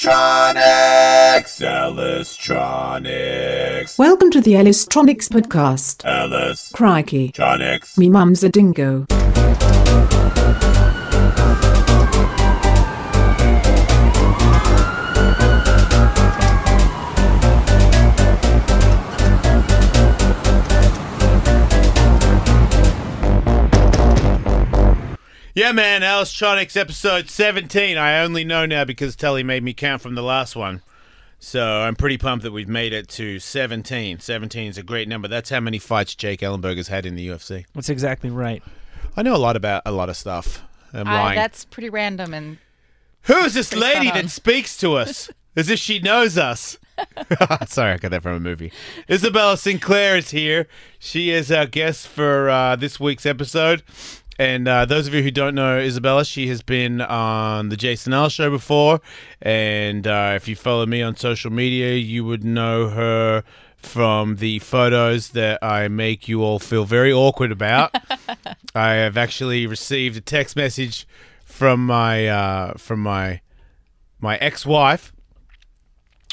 Ellistronics! Ellistronics! Welcome to the Ellistronics podcast. Ellis. Crikey. Tronics. Me mum's a dingo. Yeah, man, Ellistronics episode 17. I only know now because Tully made me count from the last one. So I'm pretty pumped that we've made it to 17. 17 is a great number. That's how many fights Jake Ellenberger has had in the UFC. That's exactly right. I know a lot about a lot of stuff. I'm Uh, lying. that's pretty random and Who is this Pretty lady spot on. that speaks to us as if she knows us? Sorry, I got that from a movie. Isabella Sinclair is here. She is our guest for uh, this week's episode. And uh, those of you who don't know Isabella, she has been on the Jason Ellis show before. And uh, if you follow me on social media, you would know her from the photos that I make you all feel very awkward about. I have actually received a text message from my uh, from my my ex-wife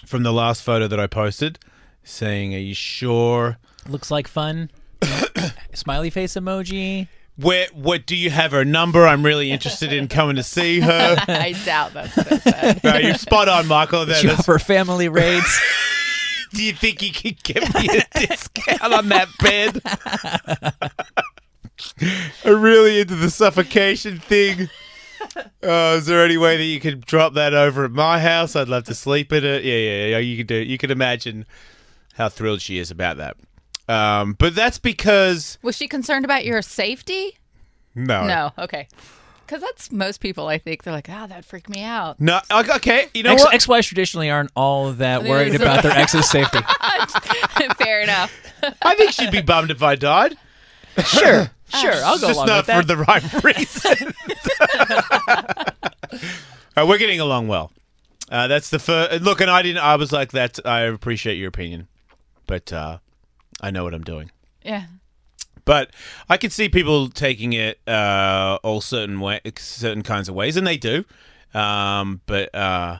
from the last photo that I posted, saying, "Are you sure? Looks like fun. Smiley face emoji. Where what do you have her number? I'm really interested in coming to see her." I doubt that's what it said. no, you're spot on, Michael. That, She that's- offer family rates. do you think you could give me a discount on that bed? I'm really into the suffocation thing. Uh, is there any way that you could drop that over at my house? I'd love to sleep in it. Yeah, yeah, yeah. You could do. You can imagine how thrilled she is about that. Um, but that's because Was she concerned about your safety? no, No. Okay. Because that's most people. I think they're like, oh, that freaked me out. no. Okay, you know Ex- what? ex-wives traditionally aren't all that worried about their ex's safety. Fair enough. I think she'd be bummed if I died. Sure, sure. I'll go just along not with that. for the right reason. uh, we're getting along well. Uh, that's the first look, and I didn't. I was like that. I appreciate your opinion, but uh, I know what I'm doing. Yeah. But I can see people taking it uh, all certain way, certain kinds of ways, and they do. Um, but uh,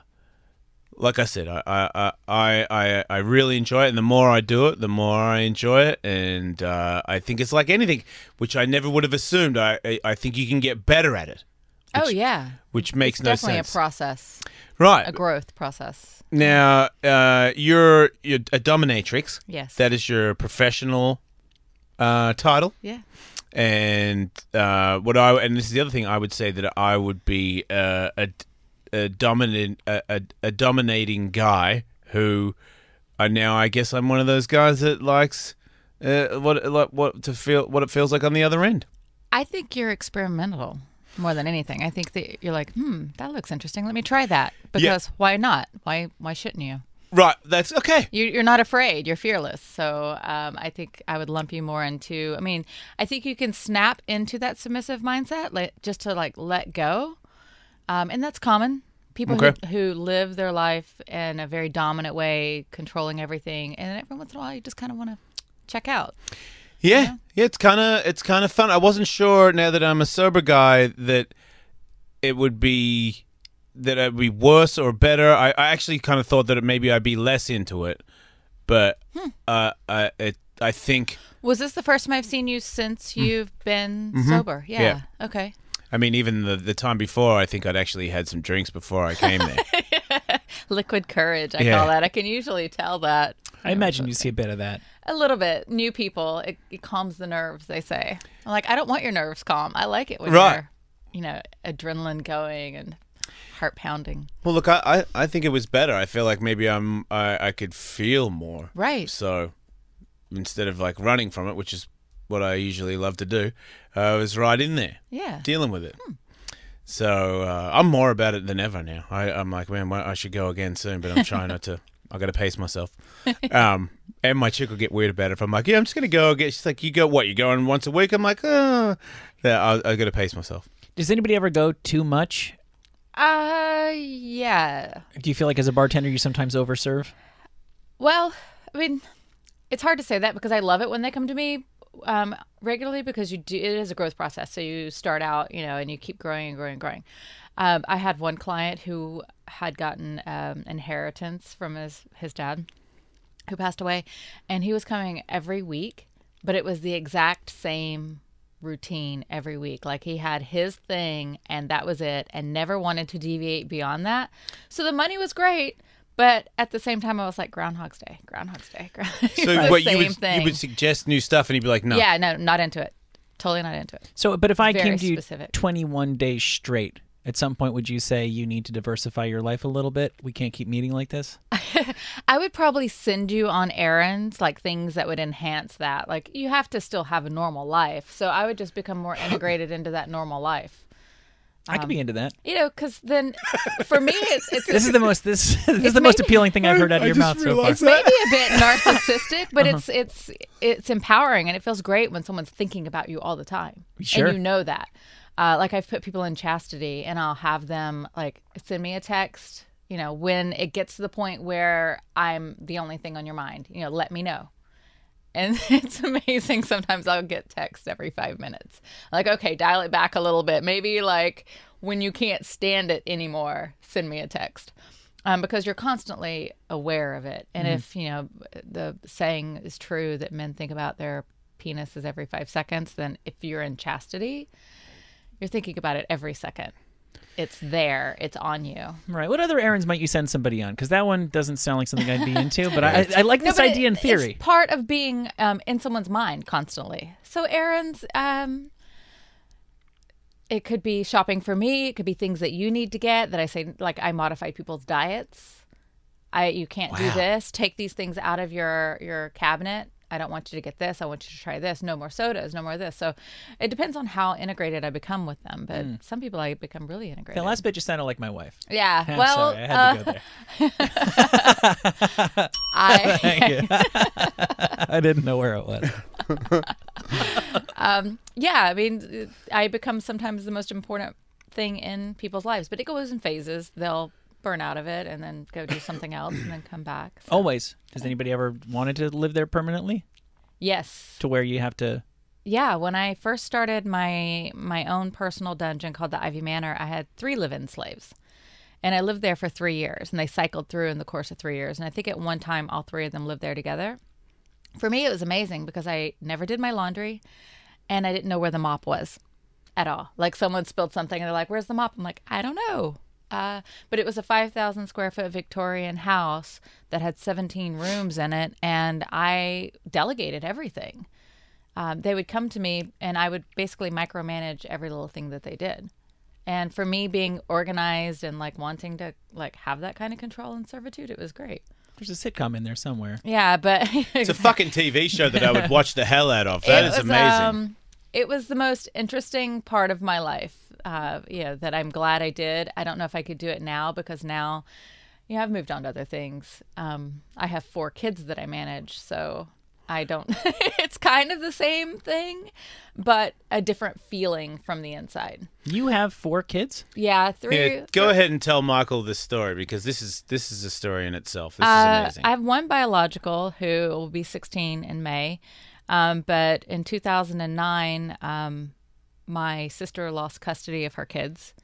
like I said, I, I, I, I, I really enjoy it, and the more I do it, the more I enjoy it, and uh, I think it's like anything, which I never would have assumed. I, I, I think you can get better at it, oh, yeah. which makes It's no definitely sense. Definitely a process, right a growth process. Now, uh, you're you're a dominatrix. Yes. That is your professional uh, title. Yeah. and uh, what I and this is the other thing I would say that I would be uh, a, a dominant a, a, a dominating guy who I now I guess I'm one of those guys that likes uh, what like what to feel what it feels like on the other end. I think you're experimental more than anything. I think that you're like, hmm, that looks interesting. Let me try that. Because why not? Why why shouldn't you? Right, that's okay. You, you're not afraid. You're fearless. So um, I think I would lump you more into. I mean, I think you can snap into that submissive mindset, like just to like let go, um, and that's common. People Okay. who, who live their life in a very dominant way, controlling everything, and every once in a while you just kind of want to check out. Yeah, yeah, it's kind of it's kind of fun. I wasn't sure now that I'm a sober guy that it would be that it'd be worse or better. I, I actually kind of thought that it, maybe I'd be less into it, but hmm. uh, I it, I think Was this the first time I've seen you since hmm. you've been mm-hmm. sober? Yeah. Yeah. Okay. I mean even the the time before I think I'd actually had some drinks before I came there. Liquid courage, I Yeah. call that. I can usually tell that. I imagine you see a bit of that. A little bit. New people, it, it calms the nerves, they say. I'm like, I don't want your nerves calm. I like it when Right. you're, you know, adrenaline going and heart pounding. well, look, I, I I think it was better. I feel like maybe I'm I I could feel more. Right. So instead of like running from it, which is what I usually love to do, I was right in there. Yeah. dealing with it. So uh, I'm more about it than ever now. I, I'm like, man, I should go again soon, but I'm trying not to. I got to pace myself. Um, and my chick will get weird about it. If I'm like, yeah, I'm just gonna go. Get. She's like, you go what? You going once a week? I'm like, oh, yeah, I, I got to pace myself. Does anybody ever go too much? Uh, yeah. Do you feel like as a bartender you sometimes overserve? Well, I mean, it's hard to say that because I love it when they come to me um, regularly because you do. It is a growth process. So you start out, you know, and you keep growing and growing and growing. Um, I had one client who had gotten um, inheritance from his his dad, who passed away, and he was coming every week, but it was the exact same routine every week. Like he had his thing, and that was it, and never wanted to deviate beyond that. So the money was great. But at the same time, I was like Groundhog's Day, Groundhog's Day. Ground- So the what you same would thing. you would suggest new stuff, and he'd be like, no. Yeah, no, not into it. Totally not into it. So, but if I Very came to you 21 days straight, at some point, would you say you need to diversify your life a little bit? We can't keep meeting like this. I would probably send you on errands, like things that would enhance that. Like you have to still have a normal life, so I would just become more integrated into that normal life. I could be into that. You know, because then for me, it's it's, This is the most this, this is the most appealing thing I've heard out of I your just mouth so far. realized maybe a bit narcissistic, but Uh-huh. it's it's it's empowering and it feels great when someone's thinking about you all the time. Sure. And you know that. Uh, like I've put people in chastity and I'll have them like send me a text, you know, when it gets to the point where I'm the only thing on your mind, you know, let me know. And it's amazing. Sometimes I'll get text every five minutes. Like, okay, dial it back a little bit. Maybe like when you can't stand it anymore, send me a text. Um, because you're constantly aware of it. And if, you know, the saying is true that men think about their penises every five seconds, then if you're in chastity, you're thinking about it every second. It's there, it's on you. Right. What other errands might you send somebody on? Because that one doesn't sound like something I'd be into. But I, I like No, this but it- idea in theory. It's part of being um, in someone's mind constantly. So errands, um, it could be shopping for me. It could be things that you need to get that I say, like I modify people's diets. I you can't do this. Take these things out of your your cabinet. I don't want you to get this. I want you to try this. No more sodas. No more this. So it depends on how integrated I become with them. But some people I become really integrated. The last bit just sounded like my wife. yeah. I'm well, sorry, I had to go uh, there. I Thank you. I didn't know where it was. yeah, I mean, I become sometimes the most important thing in people's lives, but it goes in phases. They'll burn out of it and then go do something else and then come back. So, Always. Has anybody ever wanted to live there permanently? yes. To where you have to. Yeah, when I first started my my own personal dungeon called the Ivy Manor, I had three live-in slaves. And I lived there for 3 years and they cycled through in the course of 3 years and I think at one time all three of them lived there together. For me it was amazing because I never did my laundry and I didn't know where the mop was at all. Like someone spilled something and they're like, "Where's the mop?" I'm like, "I don't know." Uh, but it was a 5,000 square foot Victorian house that had 17 rooms in it, and I delegated everything. Um, they would come to me, and I would basically micromanage every little thing that they did. And for me, being organized and like wanting to like have that kind of control and servitude, it was great. There's a sitcom in there somewhere. Yeah, but It's a fucking TV show that I would watch the hell out of. That it is was, amazing. Um, it was the most interesting part of my life. Uh, you know that I'm glad I did. I don't know if I could do it now because now, yeah, I've moved on to other things. Um, I have four kids that I manage, so I don't. it's kind of the same thing, but a different feeling from the inside. You have four kids? Yeah, three. Yeah, go ahead and tell Michael this story because this is this is a story in itself. This is Uh, amazing. I have one biological who will be 16 in May. Um, but in 2009, um, my sister lost custody of her kids,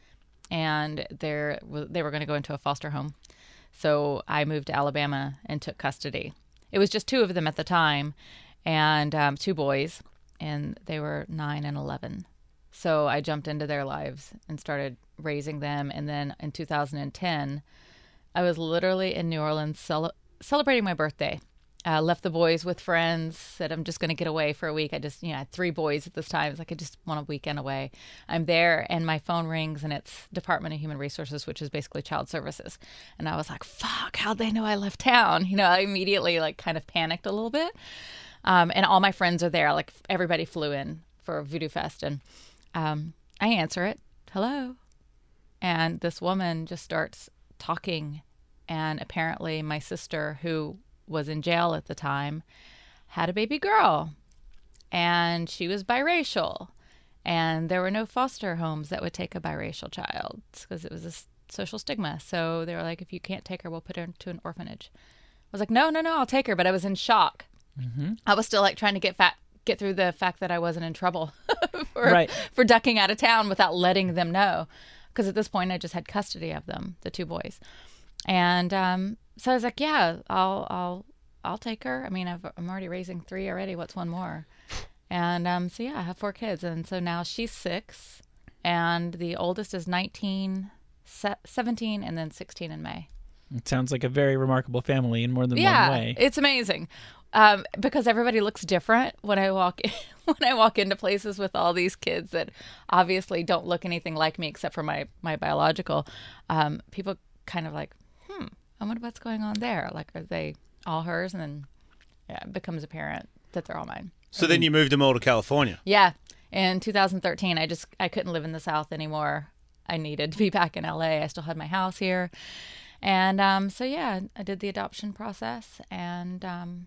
and they were going to go into a foster home. So I moved to Alabama and took custody. It was just two of them at the time, and um, two boys, and they were nine and 11. So I jumped into their lives and started raising them. And then in 2010, I was literally in New Orleans cel- celebrating my birthday. Uh, left the boys with friends. Said I'm just going to get away for a week. I just, you know, I had three boys at this time. It's like I just want a weekend away. I'm there, and my phone rings, and it's Department of Human Resources, which is basically Child Services. And I was like, "Fuck! How'd they know I left town?" You know, I immediately like kind of panicked a little bit. Um, and all my friends are there. Like everybody flew in for Voodoo Fest, and um, I answer it. Hello, and this woman just starts talking and apparently my sister who was in jail at the time had a baby girl and she was biracial. And there were no foster homes that would take a biracial child because it was a social stigma. So they were like if you can't take her we'll put her into an orphanage. I was like no no no i'll take her but i was in shock. I was still like trying to get fat get through the fact that i wasn't in trouble for, Right. for ducking out of town without letting them know because at this point I just had custody of them, the two boys. And um, so I was like, yeah, I'll I'll I'll take her. I mean, I've, I'm already raising three already. What's one more? And um, so yeah, I have four kids, and so now she's six, and the oldest is 19, 17, and then 16 in May. It sounds like a very remarkable family in more than yeah, one way. it's amazing. Um, because everybody looks different when I walk in, when I walk into places with all these kids that obviously don't look anything like me except for my my biological. Um, people kind of like, I wonder what's going on there. Like, are they all hers? And then yeah, it becomes apparent that they're all mine. So then you moved them all to California. Yeah. In 2013, I just I couldn't live in the South anymore. I needed to be back in LA. I still had my house here, and um, so yeah, I did the adoption process and um,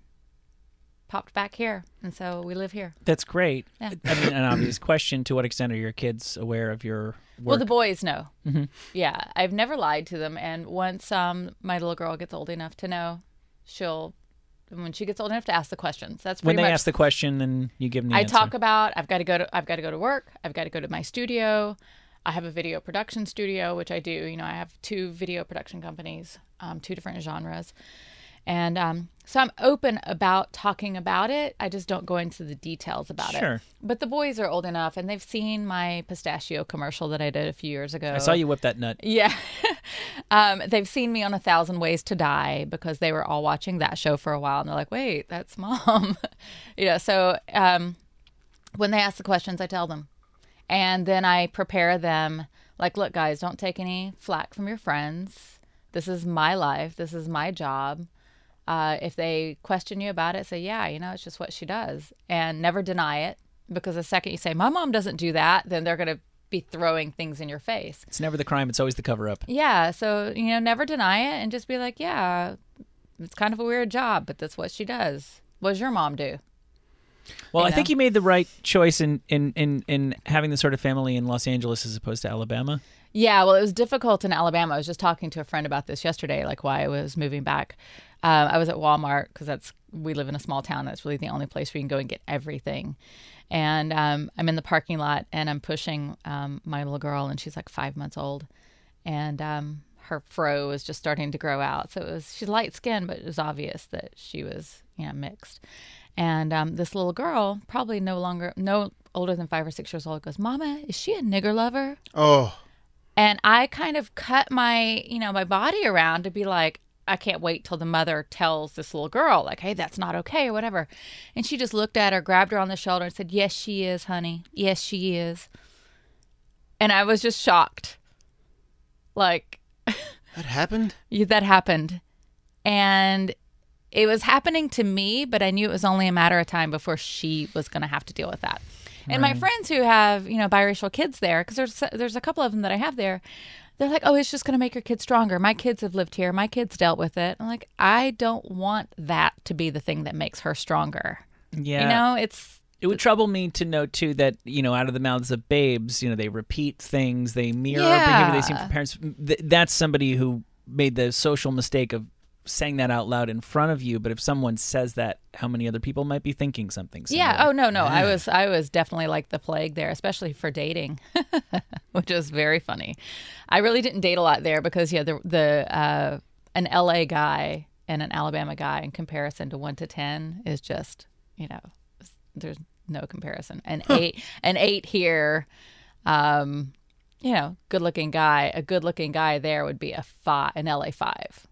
popped back here, and so we live here. That's great. Yeah. I mean, an obvious question: To what extent are your kids aware of your work? Well, the boys know. Yeah, I've never lied to them, and once um, my little girl gets old enough to know, she'll when she gets old enough to ask the questions. That's when they much ask the question, and you give them the I answer. talk about I've got to go to I've got to go to work. I've got to go to my studio. I have a video production studio, which I do. You know, I have two video production companies, um, two different genres, and um, so I'm open about talking about it. I just don't go into the details about Sure. it. But the boys are old enough, and they've seen my pistachio commercial that I did a few years ago. I saw you whip that nut. Yeah. um, they've seen me on A Thousand Ways to Die because they were all watching that show for a while and they're like, wait, that's mom. you know, so um, when they ask the questions, I tell them. And then I prepare them like, look, guys, don't take any flack from your friends. This is my life. This is my job. Uh, if they question you about it, say, yeah, you know, it's just what she does. And never deny it because the second you say, my mom doesn't do that, then they're going to be throwing things in your face. It's never the crime; it's always the cover up. Yeah, so you know, never deny it and just be like, yeah, it's kind of a weird job, but that's what she does. What does your mom do? Well, You I think you made the right choice in in in in having the sort of family in Los Angeles as opposed to Alabama. Yeah, well, it was difficult in Alabama. I was just talking to a friend about this yesterday, like why I was moving back. Um, I was at Walmart because that's we live in a small town. That's really the only place where you can go and get everything. And um, I'm in the parking lot and I'm pushing um, my little girl, and she's like five months old, and um, her fro is just starting to grow out. So it was she's light skinned, but it was obvious that she was you know mixed. And um, this little girl, probably no longer no older than five or six years old, goes, "Mama, is she a nigger lover?" Oh, and I kind of cut my, you know, my body around to be like, I can't wait till the mother tells this little girl, like, hey, that's not okay or whatever. And she just looked at her, grabbed her on the shoulder, and said, Yes, she is, honey. Yes, she is. And I was just shocked. Like, that happened. yeah, that happened. And it was happening to me, but I knew it was only a matter of time before she was going to have to deal with that. And my friends who have, you know, biracial kids there, because there's there's a couple of them that I have there, they're like, "Oh, it's just going to make your kids stronger." My kids have lived here. My kids dealt with it. I'm like, I don't want that to be the thing that makes her stronger. Yeah, You know, it's it would trouble me to know too that you know out of the mouths of babes, you know, they repeat things, they mirror behavior they see Yeah. from parents. Th- that's somebody who made the social mistake of saying that out loud in front of you. But if someone says that, how many other people might be thinking something? Similar? yeah. Oh no, no, I was I was definitely like the plague there, especially for dating, which was very funny. I really didn't date a lot there because yeah, the the uh, an LA guy and an Alabama guy in comparison to one to ten is just you know there's no comparison. An eight an eight here, um, you know, good looking guy. A good looking guy there would be a five, an LA five,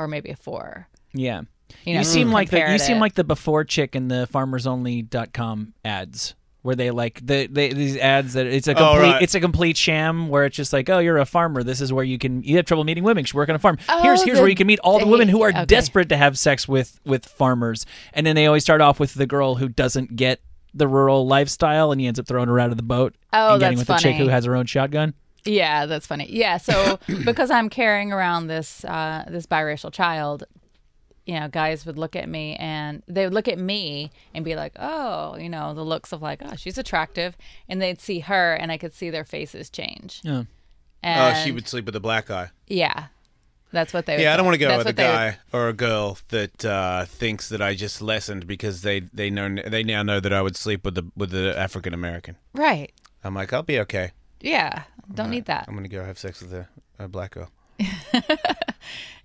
or maybe a four. yeah. You You, seem mm, like the you compared seem like the before chick in the farmersonly.com ads where they like the they, these ads that it's a Oh, complete right. it's a complete sham where it's just like oh you're a farmer this is where you can you have trouble meeting women you work on a farm oh, here's Oh, here's the where you can meet all the women who are okay. desperate to have sex with with farmers and then they always start off with the girl who doesn't get the rural lifestyle and he ends up throwing her out of the boat Oh, and getting that's with the chick who has her own shotgun Yeah, that's funny. Yeah, so because I'm carrying around this uh, this biracial child, you know, guys would look at me and they would look at me and be like, "Oh, you know, the looks of like, oh, she's attractive," and they'd see her and I could see their faces change. yeah And oh, she would sleep with a black guy. Yeah, that's what they. Would Yeah, I don't want to go That's with a what would- guy or a girl that uh, thinks that I just lessened because they they know they now know that I would sleep with the with the African American. right. I'm like, I'll be okay. Yeah, Don't need that. I'm gonna go have sex with a, a black girl.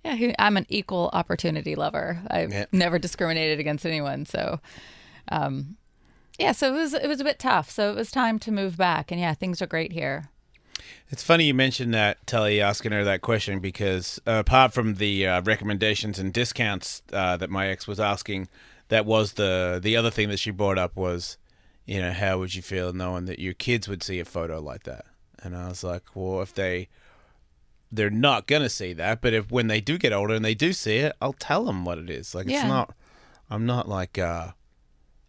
Yeah, I'm an equal opportunity lover. I've Yeah. never discriminated against anyone. So, um, yeah, so it was it was a bit tough. So it was time to move back, and yeah, things are great here. It's funny you mentioned that, Tully, asking her that question because uh, apart from the uh, recommendations and discounts uh, that my ex was asking, that was the the other thing that she brought up was, you know, how would you feel knowing that your kids would see a photo like that? And I was like, well, if they they're not gonna see that, but if when they do get older and they do see it, I'll tell them what it is. Like Yeah. it's not, I'm not like, uh,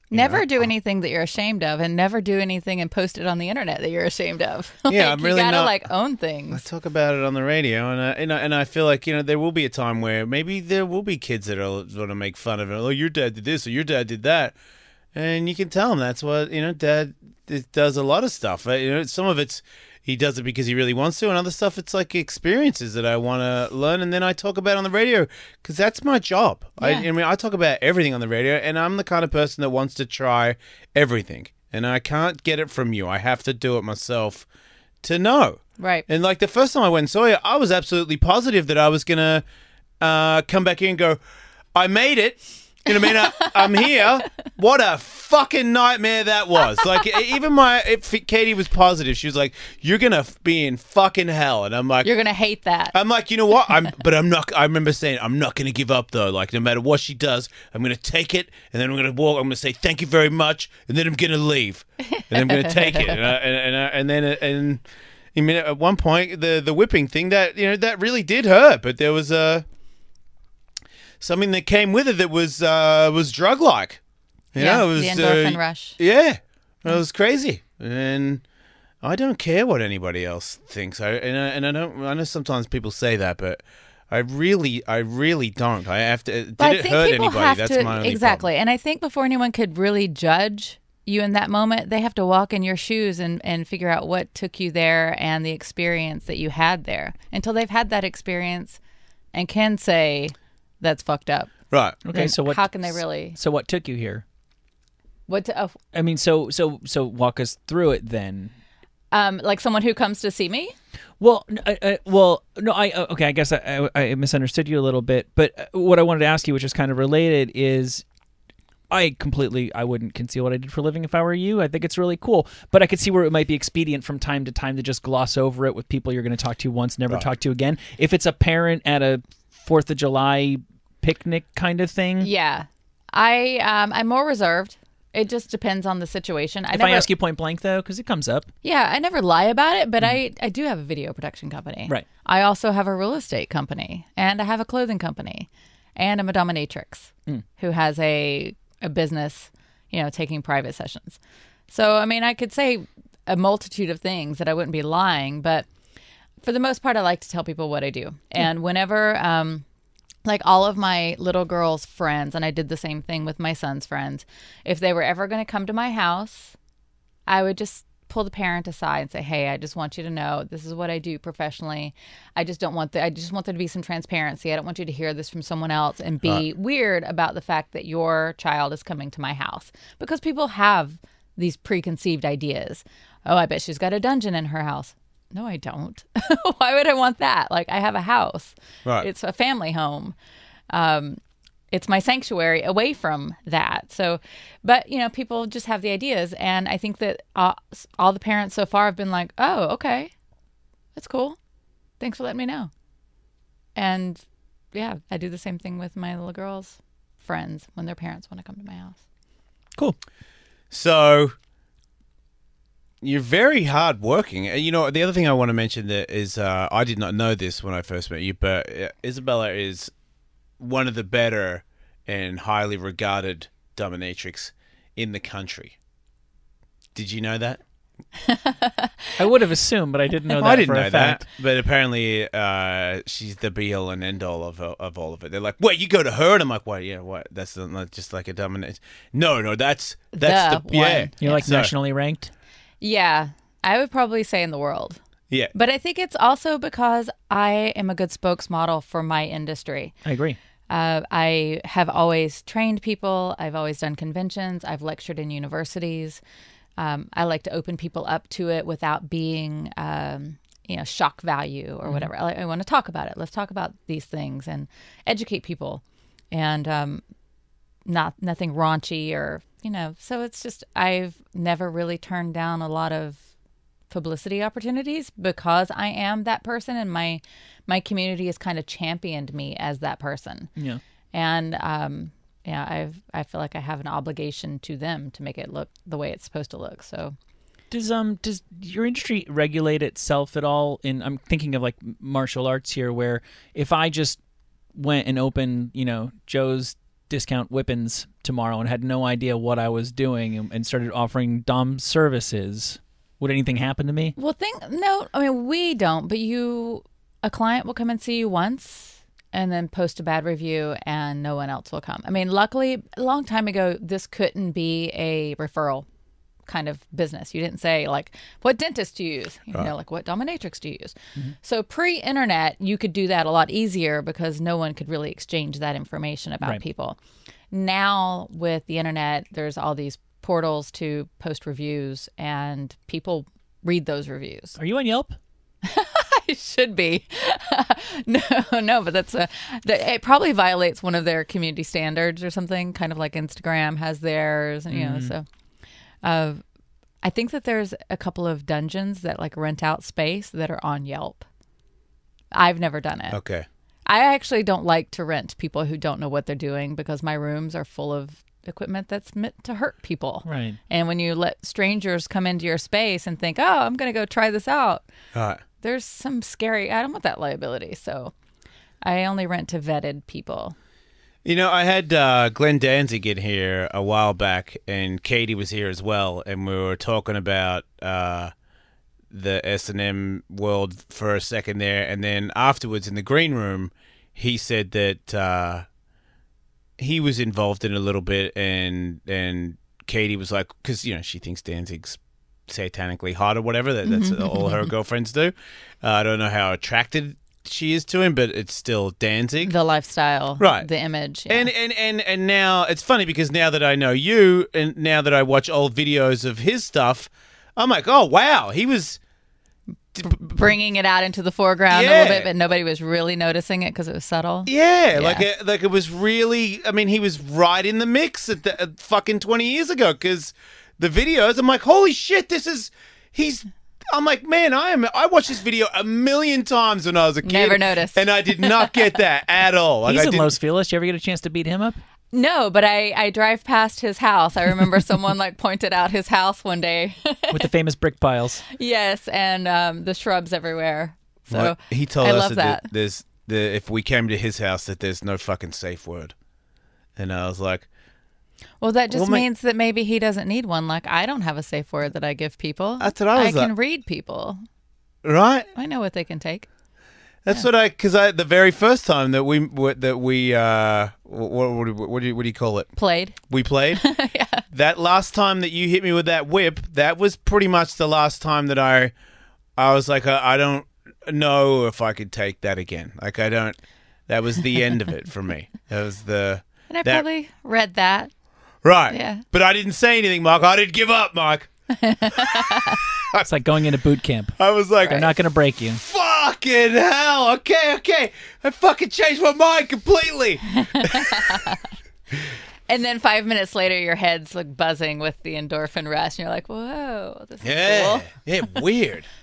Never do anything that you're ashamed of, and never do anything and post it on the internet that you're ashamed of. Yeah, Like, I'm really you gotta not- like own things. I things. talk about it on the radio, and I, and I and I feel like you know there will be a time where maybe there will be kids that are going to make fun of it. Oh, your dad did this, or your dad did that, and you can tell them that's what you know. Dad d- does a lot of stuff. Uh, You know, some of it's he does it because he really wants to, and other stuff it's like experiences that I want to learn, and then I talk about on the radio because that's my job. I, I mean, I talk about everything on the radio, and I'm the kind of person that wants to try everything, and I can't get it from you. I have to do it myself to know. Right. And like the first time I went and saw you, I was absolutely positive that I was gonna uh, come back here and go, I made it. You know what I mean? I, I'm here. What a fucking nightmare that was. Like even my if Katie was positive. She was like, "You're gonna be in fucking hell," and I'm like, You're gonna hate that. I'm like, you know what? I'm, but I'm not. I remember saying, I'm not going to give up though. Like, no matter what she does, I'm going to take it, and then I'm going to walk. I'm going to say thank you very much, and then I'm going to leave, and then I'm going to take it, and I, and and, I, and then uh, and I mean, at one point, the the whipping thing that you know that really did hurt, but there was a something that came with it that was uh was drug like. You yeah, know, it was the endorphin uh, rush. yeah, it was crazy, and I don't care what anybody else thinks. I and I, and I don't. I know sometimes people say that, but I really, I really don't. I have to. Did But I it think hurt people anybody? have That's to my only exactly. And I think before anyone could really judge you in that moment, they have to walk in your shoes and and figure out what took you there and the experience that you had there. Until they've had that experience and can say that's fucked up. Right. Okay, then so what? how can they really- So what took you here? What to, oh, I mean, so so so walk us through it then. um like someone who comes to see me? Well, n- uh, uh, well, no, I uh, okay. I guess I, I, I misunderstood you a little bit, but uh, what I wanted to ask you, which is kind of related, is I completely I wouldn't conceal what I did for a living if I were you. I think it's really cool, but I could see where it might be expedient from time to time to just gloss over it with people you're going to talk to once, never talk to again. If it's a parent at a Fourth of July picnic kind of thing, Yeah. I um I'm more reserved. It just depends on the situation. I if never, I ask you point blank though, because it comes up, Yeah, I never lie about it, but I I do have a video production company. Right. I also have a real estate company, and I have a clothing company, and I'm a dominatrix who has a a business, you know, taking private sessions. So I mean, I could say a multitude of things that I wouldn't be lying, but for the most part, I like to tell people what I do, and whenever um like all of my little girls' friends, and I did the same thing with my son's friends. If they were ever going to come to my house, I would just pull the parent aside and say, "Hey, I just want you to know this is what I do professionally. I just don't want the, I just want there to be some transparency. I don't want you to hear this from someone else and be weird about the fact that your child is coming to my house because people have these preconceived ideas. Oh, I bet she's got a dungeon in her house. No, I don't. Why would I want that? Like I have a house. Right. It's a family home. Um, it's my sanctuary away from that. So, but you know, people just have the ideas, and I think that uh, all the parents so far have been like, "Oh, okay, that's cool. Thanks for letting me know." And yeah, I do the same thing with my little girls' friends when their parents want to come to my house. cool. So you're very hardworking. Uh, You know, the other thing I want to mention that is uh, I did not know this when I first met you, but uh, Isabella is one of the better and highly regarded dominatrix in the country. Did you know that? I would have assumed, but I didn't know that I didn't for know a fact. that, but apparently uh, she's the be all and end all of of all of it. They're like, "Wait, you go to her?" And I'm like, "What? Yeah, what? That's not just like a dominant." No, no, that's that's The the, yeah. You're like So- nationally ranked. Yeah, I would probably say in the world. yeah. But I think it's also because I am a good spokesmodel for my industry. I agree. Uh, I have always trained people. I've always done conventions. I've lectured in universities. Um, I like to open people up to it without being um, you know shock value or whatever. I, I want to talk about it. Let's talk about these things and educate people, and um, not nothing raunchy or you know. So it's just I've never really turned down a lot of publicity opportunities because I am that person and my my community has kind of championed me as that person. Yeah. And um yeah, I've I feel like I have an obligation to them to make it look the way it's supposed to look. So Does um does your industry regulate itself at all? In I'm thinking of like martial arts here, where if I just went and opened, you know, Joe's discount whippings tomorrow and had no idea what I was doing and, and started offering dom services, would anything happen to me? Well, think no. I mean, we don't, but you, a client will come and see you once, and then post a bad review, and no one else will come. I mean, luckily, a long time ago, this couldn't be a referral kind of business. You didn't say like, "What dentist do you use?" You know, like, "What dominatrix do you use?" Mm-hmm. So pre-internet, you could do that a lot easier because no one could really exchange that information about Right. people. Now with the internet, there's all these portals to post reviews, and people read those reviews. Are you on Yelp? It should be. no, no, but that's a. It probably violates one of their community standards or something, kind of like Instagram has theirs, and you know. Mm-hmm. So, uh, I think that there's a couple of dungeons that like rent out space that are on Yelp. I've never done it. Okay. I actually don't like to rent people who don't know what they're doing because my rooms are full of equipment that's meant to hurt people. Right. And when you let strangers come into your space and think, "Oh, I'm going to go try this out," All right. there's some scary i don't want that liability so i only rent to vetted people You know, I had uh, Glenn Danzig in here a while back, and Katie was here as well, and we were talking about uh, the S and M world for a second there, and then afterwards in the green room, he said that uh, he was involved in it a little bit, and and Katie was like, because you know she thinks Danzig's satanically hot or whatever. That, that's all her girlfriends do. Uh, I don't know how attracted she is to him, but it's still Danzig. the lifestyle Right. the image yeah. And, and and and now it's funny because now that I know you, and now that I watch old videos of his stuff, I'm like, oh wow, he was. bringing it out into the foreground a little bit but nobody was really noticing it because it was subtle Yeah, like it, like it was really. I mean, he was right in the mix at the at fucking twenty years ago. Because the videos, I'm like, holy shit, this is he's. I'm like, man, I am. I watched this video a million times when I was a kid. Never noticed. and I did not get that at all. Like, He's I in didn't- Los Feliz. You ever get a chance to beat him up? no but i i drive past his house i remember someone like pointed out his house one day with the famous brick piles. yes and um the shrubs everywhere so What? he told I us love that, that. there's the if we came to his house that there's no fucking safe word, and I was like, well that just Well, my- means that maybe he doesn't need one like i don't have a safe word that i give people That's what I was can like- read people right. i know what they can take That's what I because I the very first time that we that we uh what what, what, do you what do you call it? played We played. That last time that you hit me with that whip, that was pretty much the last time that I I was like I, I don't know if I could take that again. Like I don't. That was the end of it for me. That was the and i that- probably read that right. Yeah. But I didn't say anything, Mike. I didn't give up, Mike. It's like going into boot camp. I was like, They're not going to break you. fucking hell. Okay, okay. I fucking changed my mind completely. And then five minutes later, your head's like buzzing with the endorphin rush, and you're like, "Whoa, this is Yeah, cool." yeah, weird.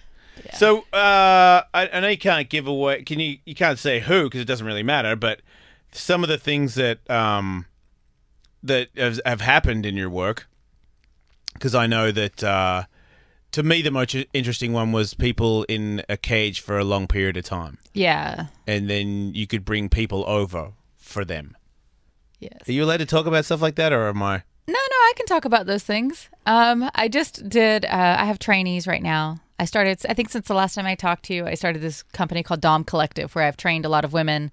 So uh, I, I know you can't give away. Can you? You can't say who because it doesn't really matter. But some of the things that um, that have, have happened in your work, because I know that uh, to me the most interesting one was people in a cage for a long period of time, Yeah. and then you could bring people over for them. Yes. Are you allowed to talk about stuff like that, or am I? No, no, I can talk about those things. Um, I just did. Uh, I have trainees right now. I started. I think since the last time I talked to you, I started this company called Dom Collective, where I've trained a lot of women.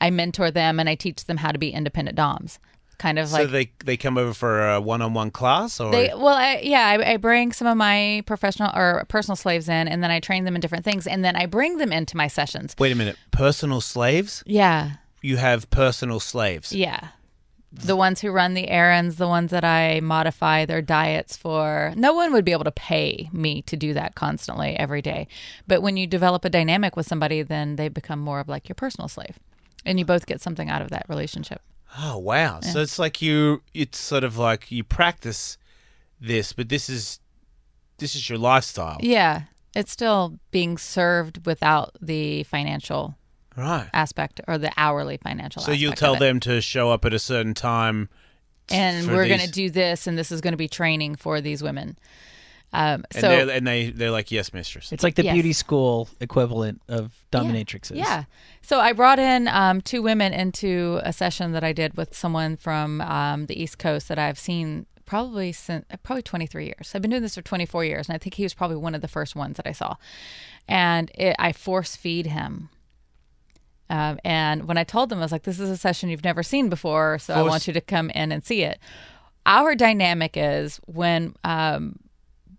I mentor them and I teach them how to be independent doms. Kind of so like they they come over for a one-on-one class, or They well, I, yeah, I, I bring some of my professional or personal slaves in, and then I train them in different things, and then I bring them into my sessions. wait a minute, personal slaves? Yeah, You have personal slaves. yeah. the ones who run the errands, the ones that I modify their diets for. No one would be able to pay me to do that constantly every day. But when you develop a dynamic with somebody, then they become more of like your personal slave. And you both get something out of that relationship. Oh wow! So it's like you, it's sort of like you practice this, but this is this is your lifestyle, Yeah. It's still being served without the financial right? aspect or the hourly financial So you'll tell them to show up at a certain time, and we're going to do this and this is going to be training for these women um, and so they're, and they they're like, yes, mistress. It's like the Yes. beauty school equivalent of dominatrixes. yeah so i brought in um, two women into a session that i did with someone from um, the east coast that i've seen probably since probably 23 years i've been doing this for 24 years and i think he was probably one of the first ones that i saw and it, i force feed him um, and when I told them, I was like, this is a session you've never seen before, so I want you to come in and see it. Our dynamic is when um,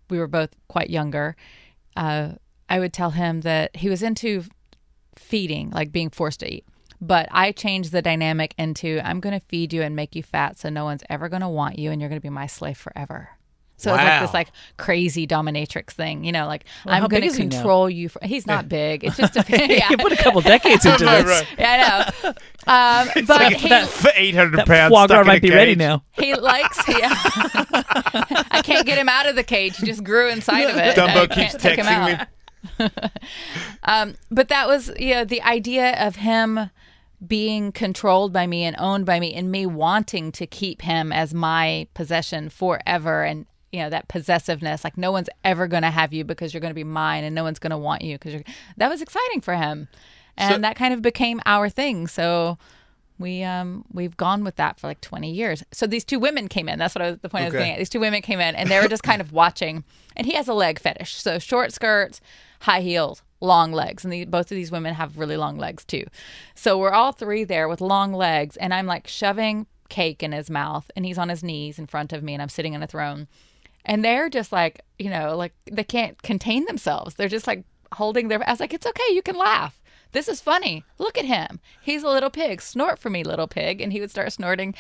we were both quite younger, uh, I would tell him that he was into feeding, like being forced to eat. But I changed the dynamic into I'm going to feed you and make you fat so no one's ever going to want you and you're going to be my slave forever. So it's like this like crazy dominatrix thing, you know, like Well, I'm going to is he control you. For, he's not big. It's just a yeah. You put a couple decades into Right, this. right. Yeah, I know. Um, but Like he, that for eight hundred That pounds. foie stuck gras in a might be ready now. he likes. Yeah. I can't get him out of the cage. He just grew inside of it. Dumbo I keeps can't take him texting out. me. Um, but that was, you know, the idea of him being controlled by me and owned by me, and me wanting to keep him as my possession forever, and you know that possessiveness, like no one's ever going to have you because you're going to be mine, and no one's going to want you because you're. That was exciting for him, and So- that kind of became our thing. So. We um we've gone with that for like 20 years. So these two women came in. That's what I was the point I was Okay. getting at. These two women came in and they were just kind of watching. And he has a leg fetish. So short skirts, high heels, long legs. And the, both of these women have really long legs too. So we're all three there with long legs. And I'm like shoving cake in his mouth. And he's on his knees in front of me. And I'm sitting on a throne. And they're just like, you know, like they can't contain themselves. They're just like holding their. I was like, it's okay. You can laugh. This is funny. Look at him. He's a little pig. Snort for me, little pig. And he would start snorting.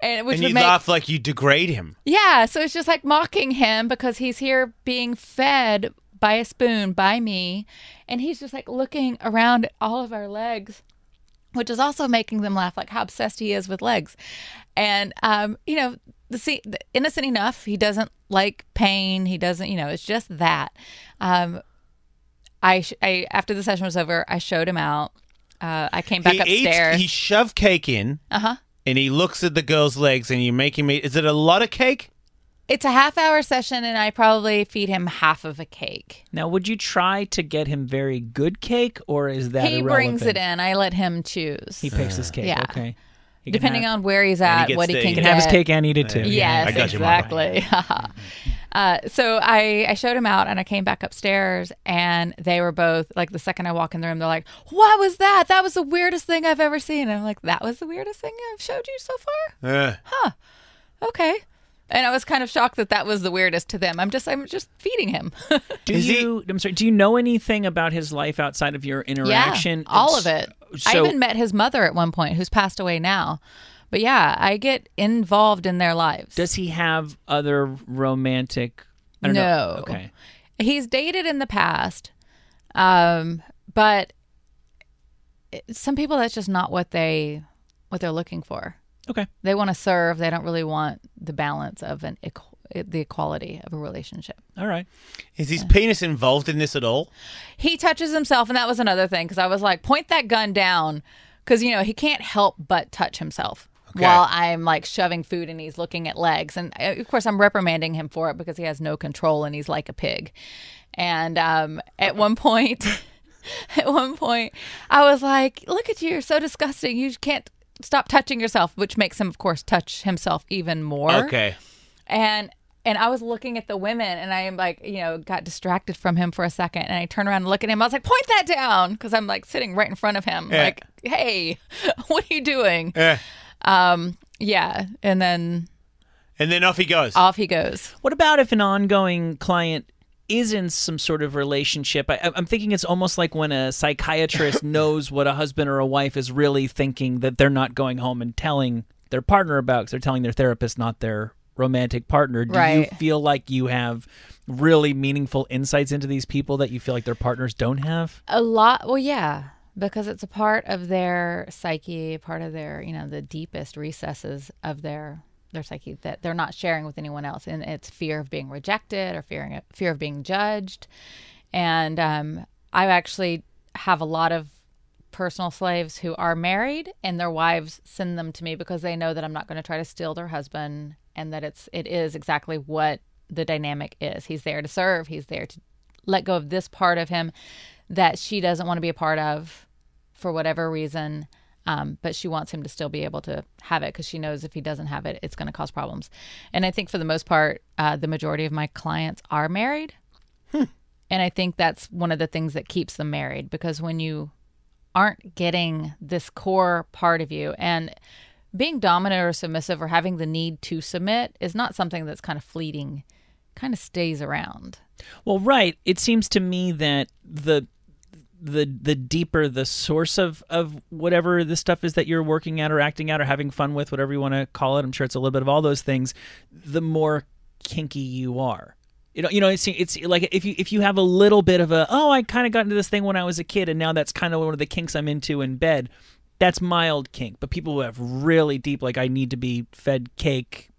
And which And would you make laugh like you degrade him. yeah, so it's just like mocking him because he's here being fed by a spoon by me, and he's just like looking around at all of our legs, which is also making them laugh, like how obsessed he is with legs. And um, you know, the, see, the innocent enough, he doesn't like pain. He doesn't, you know, it's just that. Um, I, sh- I after the session was over, I showed him out. Uh, I came back he upstairs. eats. He shoved cake in, uh huh. and he looks at the girl's legs, and you make him eat. Is it a lot of cake? It's a half hour session, and I probably feed him half of a cake. Now, would you try to get him very good cake, or is that he irrelevant? brings it in. I let him choose. He picks his cake. Yeah. Okay. He Depending have, on where he's And he at, gets what he the- can, he can get. have his cake and eat it too. Yes, I got you, exactly. uh, so I, I showed him out and I came back upstairs and they were both like the second I walk in the room, they're like, What was that? That was the weirdest thing I've ever seen. And I'm like, That was the weirdest thing I've showed you so far? Uh, Okay. And I was kind of shocked that that was the weirdest to them. I'm just I'm just feeding him. Do Is he- you? I'm sorry. Do you know anything about his life outside of your interaction? Yeah, all of it. I even met his mother at one point, who's passed away now. But yeah, I get involved in their lives. Does he have other romantic? I don't no. Know. Okay. He's dated in the past, um, but some people that's just not what they what they're looking for. Okay. They want to serve. They don't really want the balance of an equ- the equality of a relationship. All right. is his penis involved in this at all? He touches himself, and that was another thing because I was like, point that gun down, because you know he can't help but touch himself Okay. while I'm like shoving food and he's looking at legs, and uh, of course I'm reprimanding him for it because he has no control and he's like a pig. And um, at one point, at one point, I was like, "Look at you! You're so disgusting. You can't." Stop touching yourself, which makes him, of course, touch himself even more Okay. and and I was looking at the women, and I am like you know got distracted from him for a second, and I turn around and look at him. I was like, "Point that down," because I'm like sitting right in front of him, Yeah. like, "Hey, what are you doing?" Yeah. Um, yeah, and then And then off he goes. off he goes. What about if an ongoing client is in some sort of relationship? I, I'm thinking it's almost like when a psychiatrist knows what a husband or a wife is really thinking that they're not going home and telling their partner about because they're telling their therapist, not their romantic partner. Do you feel like you have really meaningful insights into these people that you feel like their partners don't have? A lot. Well, yeah, because it's a part of their psyche, part of their, you know, the deepest recesses of their their psyche that they're not sharing with anyone else, and it's fear of being rejected or fear fear of being judged. And um, I actually have a lot of personal slaves who are married and their wives send them to me because they know that I'm not going to try to steal their husband and that it's it is exactly what the dynamic is. He's there to serve, he's there to let go of this part of him that she doesn't want to be a part of for whatever reason. Um, but she wants him to still be able to have it because she knows if he doesn't have it, it's going to cause problems. And I think for the most part, uh, the majority of my clients are married. And I think that's one of the things that keeps them married because when you aren't getting this core part of you and being dominant or submissive or having the need to submit is not something that's kind of fleeting, kind of stays around. Well, right. It seems to me that the the the deeper the source of of whatever the stuff is that you're working at or acting out or having fun with, whatever you want to call it. I'm sure it's a little bit of all those things. The more kinky you are. You know, you know, it's it's like if you if you have a little bit of a oh, I kind of got into this thing when I was a kid, and now that's kind of one of the kinks I'm into in bed. That's mild kink, but people who have really deep, like I need to be fed cake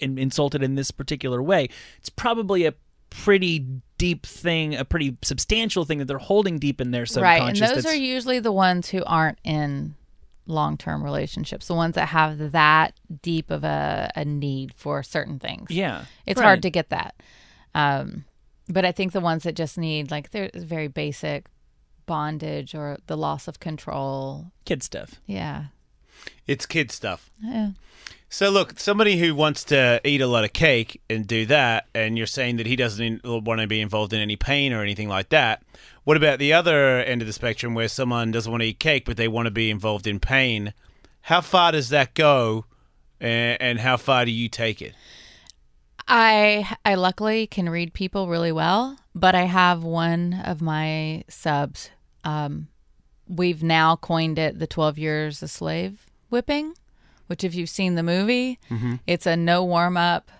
and insulted in this particular way, it's probably a pretty deep thing, a pretty substantial thing that they're holding deep in their subconscious. Right. And those are usually the ones who aren't in long term relationships, the ones that have that deep of a, a need for certain things. yeah, It's right. hard to get that. Um, but I think the ones that just need, like, there's very basic bondage or the loss of control. kid stuff. Yeah. It's kid stuff. Yeah. So look, somebody who wants to eat a lot of cake and do that, and you're saying that he doesn't want to be involved in any pain or anything like that. What about the other end of the spectrum, where someone doesn't want to eat cake but they want to be involved in pain? How far does that go, and, and how far do you take it? I I luckily can read people really well, but I have one of my subs. Um, we've now coined it the twelve years a slave whipping, which if you've seen the movie, it's a no warm up,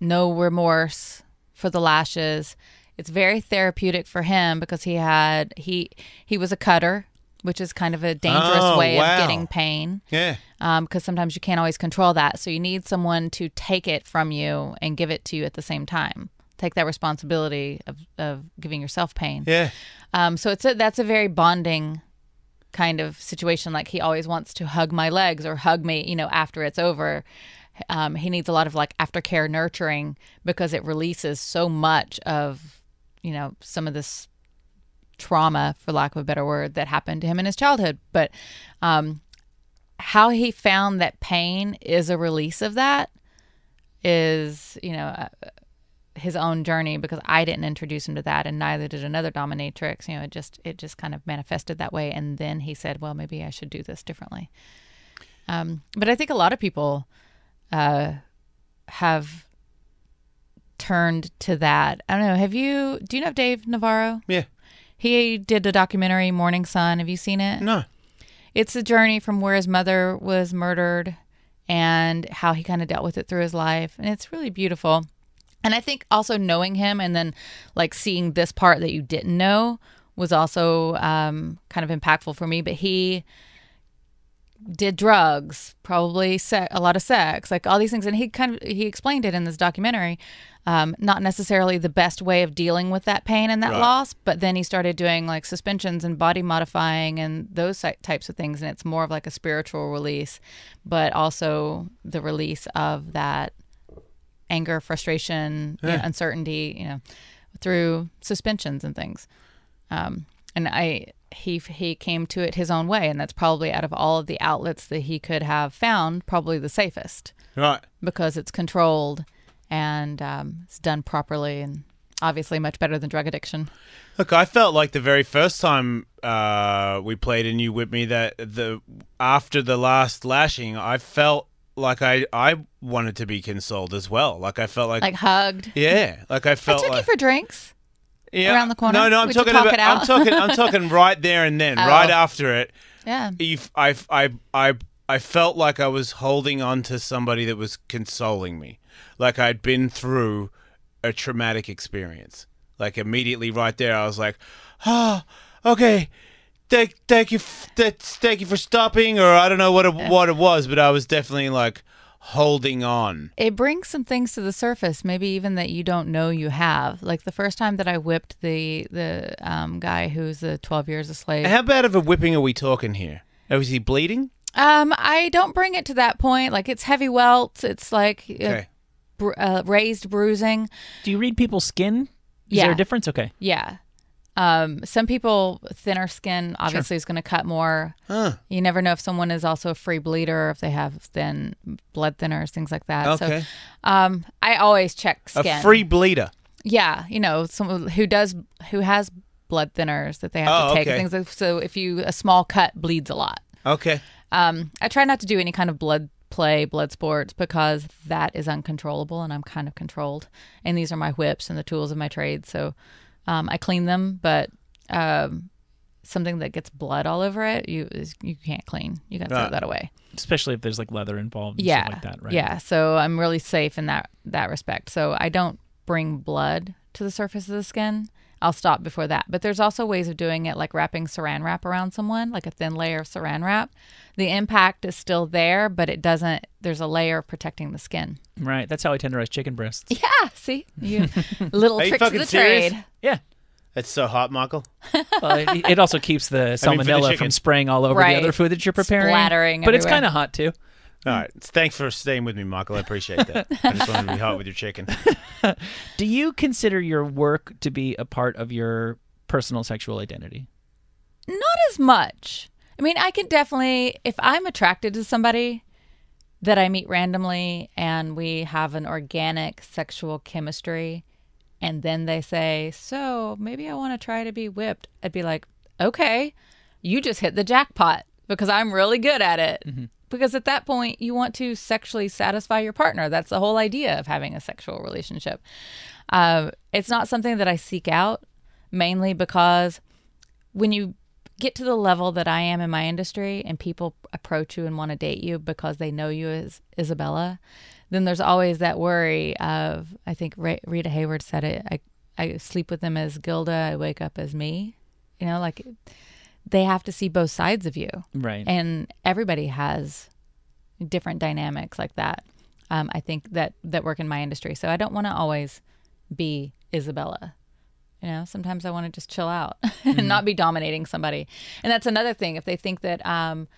no remorse for the lashes. It's very therapeutic for him because he had he he was a cutter, which is kind of a dangerous Oh, way wow. of getting pain Yeah. because sometimes you can't always control that. So you need someone to take it from you and give it to you at the same time. Take that responsibility of, of giving yourself pain. Yeah. Um, so it's a, that's a very bonding kind of situation. Like he always wants to hug my legs or hug me, you know, after it's over. Um, he needs a lot of like aftercare nurturing because it releases so much of, you know, some of this trauma, for lack of a better word, that happened to him in his childhood. But um, how he found that pain is a release of that is, you know, uh, his own journey because I didn't introduce him to that, and neither did another dominatrix. You know, it just it just kind of manifested that way, and then he said, "Well, maybe I should do this differently." Um, but I think a lot of people uh, have turned to that. I don't know. Have you? Do you know Dave Navarro? Yeah. He did a documentary, Mourning Son. Have you seen it? No. It's a journey from where his mother was murdered and how he kind of dealt with it through his life. And it's really beautiful. And I think also knowing him and then like seeing this part that you didn't know was also um, kind of impactful for me. But he did drugs, probably se- a lot of sex, like all these things. And he kind of he explained it in this documentary. Um, not necessarily the best way of dealing with that pain and that Right. loss, but then he started doing like suspensions and body modifying and those types of things. And it's more of like a spiritual release, but also the release of that anger, frustration, you know, uncertainty, you know, through suspensions and things. Um, and I he he came to it his own way, and that's probably out of all of the outlets that he could have found, probably the safest Right. because it's controlled and um, it's done properly, and obviously much better than drug addiction. Look, I felt like the very first time uh, we played and you whipped me that the after the last lashing, I felt like I I wanted to be consoled as well. Like I felt like, Like hugged. yeah, like I felt. I took like you for drinks. yeah. around the corner? No, no, I'm Would talking about. I'm talking. I'm talking right there and then, Oh. right after it. Yeah. If I I I I felt like I was holding on to somebody that was consoling me, like I'd been through a traumatic experience. Like immediately right there, I was like, "Ah, okay, thank, thank you, f- thank you for stopping," or I don't know what it, what it was, but I was definitely like holding on. It brings some things to the surface, maybe even that you don't know you have. Like the first time that I whipped the the um, guy who's the twelve years a slave. How bad of a whipping are we talking here? Oh, is he bleeding? Um, I don't bring it to that point. Like it's heavy welts. It's like uh, Okay. uh, raised bruising. Do you read people's skin? Is Yeah. there a difference? Okay. Yeah. Um, some people thinner skin obviously is going to cut more. Huh. You never know if someone is also a free bleeder, if they have thin blood thinners, things like that. Okay. So, um, I always check skin. A free bleeder. Yeah, you know, someone who does who has blood thinners that they have Oh, to take. okay. Things like, so if you a small cut bleeds a lot. Okay. Um, I try not to do any kind of blood play, blood sports because that is uncontrollable and I'm kind of controlled. And these are my whips and the tools of my trade. So um, I clean them, but um, something that gets blood all over it, you is, you can't clean. You got to throw that away. Especially if there's like leather involved and Yeah, stuff like that, right? yeah. So I'm really safe in that that respect. So I don't bring blood to the surface of the skin. I'll stop before that. But there's also ways of doing it, like wrapping saran wrap around someone, like a thin layer of saran wrap. The impact is still there, but it doesn't. There's a layer of protecting the skin. Right. That's how I tenderize chicken breasts. Yeah. See, you little Are you tricks of the serious? trade. Yeah. That's so hot, Michael. Well, it, it also keeps the I mean, the salmonella from spraying all over Right. the other food that you're preparing. Splattering But it's kind of hot too. All right. Thanks for staying with me, Michael. I appreciate that. I just wanted to be hot with your chicken. Do you consider your work to be a part of your personal sexual identity? Not as much. I mean, I can definitely, if I'm attracted to somebody that I meet randomly and we have an organic sexual chemistry, and then they say, So maybe I want to try to be whipped, I'd be like, Okay, you just hit the jackpot because I'm really good at it. Mm-hmm. Because at that point, you want to sexually satisfy your partner. That's the whole idea of having a sexual relationship. Uh, it's not something that I seek out mainly because when you get to the level that I am in my industry and people approach you and want to date you because they know you as Isabella, then there's always that worry of I think Ra- Rita Hayworth said it. I I sleep with them as Gilda. I wake up as me. You know, like they have to see both sides of you, Right. and everybody has different dynamics like that. Um, I think that that work in my industry, so I don't want to always be Isabella. You know, sometimes I want to just chill out and not be dominating somebody. And that's another thing. If they think that um,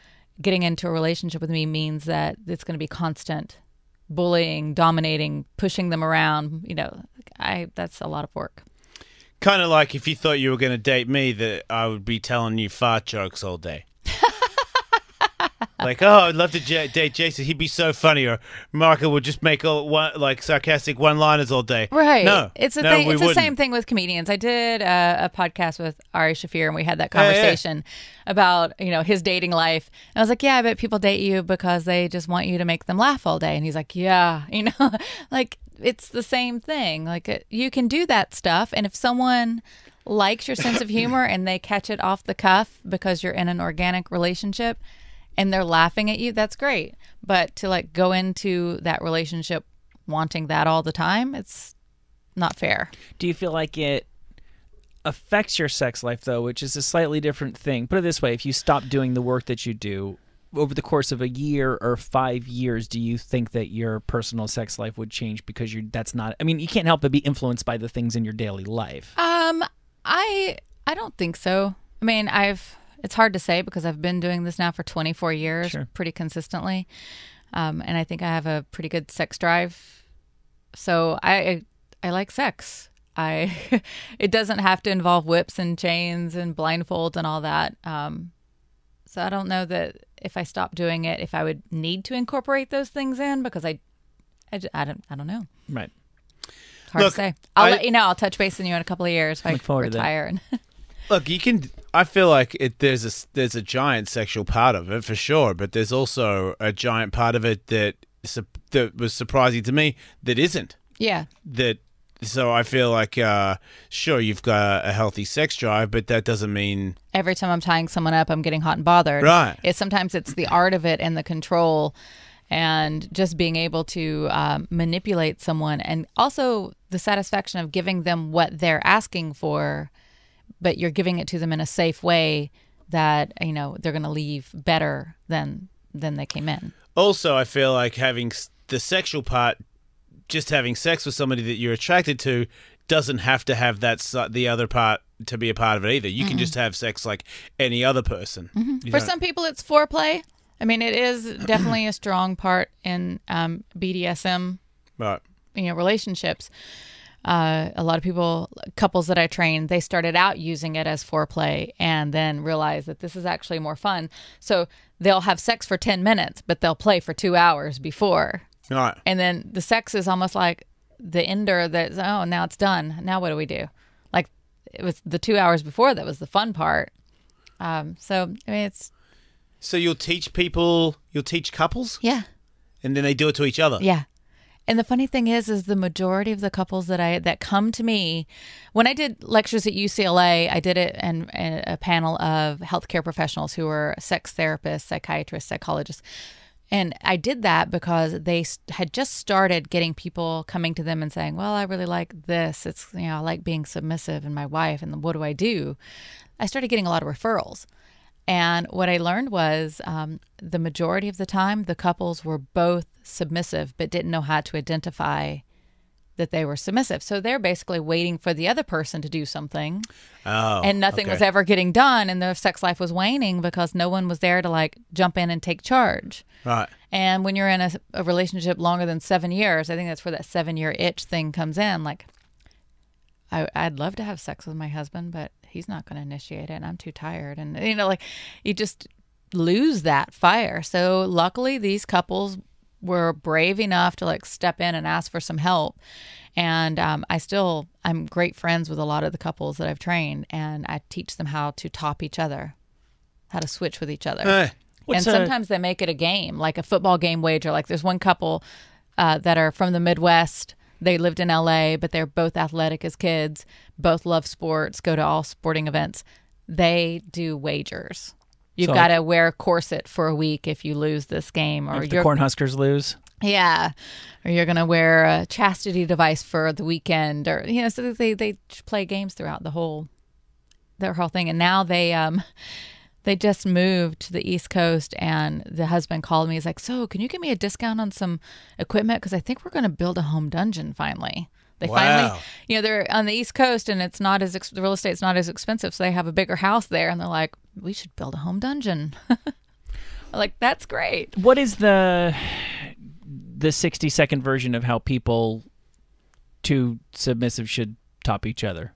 getting into a relationship with me means that it's going to be constant bullying, dominating, pushing them around, you know, I that's a lot of work. Kind of like if you thought you were going to date me, that I would be telling you fart jokes all day. like, oh, I'd love to j- date Jason. He'd be so funny. Or Michael would just make all one, like sarcastic one-liners all day. Right. No, It's a no, thing. It's the wouldn't. same thing with comedians. I did a, a podcast with Ari Shaffir, and we had that Yeah, yeah. conversation about you know his dating life. And I was like, yeah, I bet people date you because they just want you to make them laugh all day. And he's like, yeah, you know, like it's the same thing. Like it, you can do that stuff, and if someone likes your sense of humor and they catch it off the cuff because you're in an organic relationship and they're laughing at you, that's great. But to like go into that relationship wanting that all the time, it's not fair. Do you feel like it affects your sex life though, which is a slightly different thing? Put it this way: if you stop doing the work that you do over the course of a year or five years, do you think that your personal sex life would change because you're that's not? I mean, you can't help but be influenced by the things in your daily life. Um, I I don't think so. I mean, I've it's hard to say because I've been doing this now for 24 years, Sure. pretty consistently, um, and I think I have a pretty good sex drive. So I I like sex. I it doesn't have to involve whips and chains and blindfolds and all that. Um, so I don't know that if I stopped doing it, if I would need to incorporate those things in because I I, I don't I don't know. Right. It's hard Look, to say. I'll I- let you know. I'll touch base with you in a couple of years if I Look forward to retire. And Look, you can. I feel like it, there's a there's a giant sexual part of it for sure, but there's also a giant part of it that that was surprising to me that isn't. yeah, That so I feel like, uh, sure, you've got a healthy sex drive, but that doesn't mean every time I'm tying someone up, I'm getting hot and bothered. Right. It's sometimes it's the art of it and the control, and just being able to um, manipulate someone, and also the satisfaction of giving them what they're asking for, but you're giving it to them in a safe way that you know they're going to leave better than than they came in. Also, I feel like having the sexual part, just having sex with somebody that you're attracted to, doesn't have to have that the other part to be a part of it either. You can just have sex like any other person. You For some people, it's foreplay. I mean, it is definitely a strong part in um, BDSM right. you know relationships uh, a lot of people couples that i train they started out using it as foreplay and then realize that this is actually more fun so they'll have sex for 10 minutes but they'll play for two hours before Right. and then the sex is almost like the ender that oh now it's done now what do we do like it was the two hours before that was the fun part um, so i mean it's So you'll teach people, you'll teach couples, yeah and then they do it to each other. Yeah. And the funny thing is, is the majority of the couples that I that come to me, when I did lectures at UCLA, I did it in, in a panel of healthcare professionals who were sex therapists, psychiatrists, psychologists, and I did that because they had just started getting people coming to them and saying, "Well, I really like this. It's you know, I like being submissive and my wife, and what do I do?" I started getting a lot of referrals. And what I learned was um, the majority of the time, the couples were both submissive, but didn't know how to identify that they were submissive. So they're basically waiting for the other person to do something, Oh. and nothing okay. was ever getting done, and their sex life was waning because no one was there to like jump in and take charge. Right. And when you're in a, a relationship longer than seven years, I think that's where that seven year itch thing comes in. Like, I, I'd love to have sex with my husband, but he's not going to initiate it, and I'm too tired. And, you know, like, you just lose that fire. So, luckily, these couples were brave enough to like step in and ask for some help. And um, I still, I'm great friends with a lot of the couples that I've trained, and I teach them how to top each other, how to switch with each other What's and a- sometimes they make it a game, like a football game wager. Like there's one couple uh, that are from the Midwest. They lived in LA, but they're both athletic as kids, both love sports, go to all sporting events. They do wagers. You've So- got to wear a corset for a week if you lose this game, or if the Cornhuskers lose. yeah, or you're gonna wear a chastity device for the weekend, or you know, so they they play games throughout the whole their whole thing. And now they um they just moved to the East Coast, and the husband called me. He's like, "So, can you give me a discount on some equipment? Because I think we're gonna build a home dungeon finally." They Wow. finally, you know, they're on the East Coast, and it's not as ex- the real estate's not as expensive, so they have a bigger house there, and they're like, "We should build a home dungeon." I'm like, that's great. What is the the sixty second version of how people two submissive should top each other?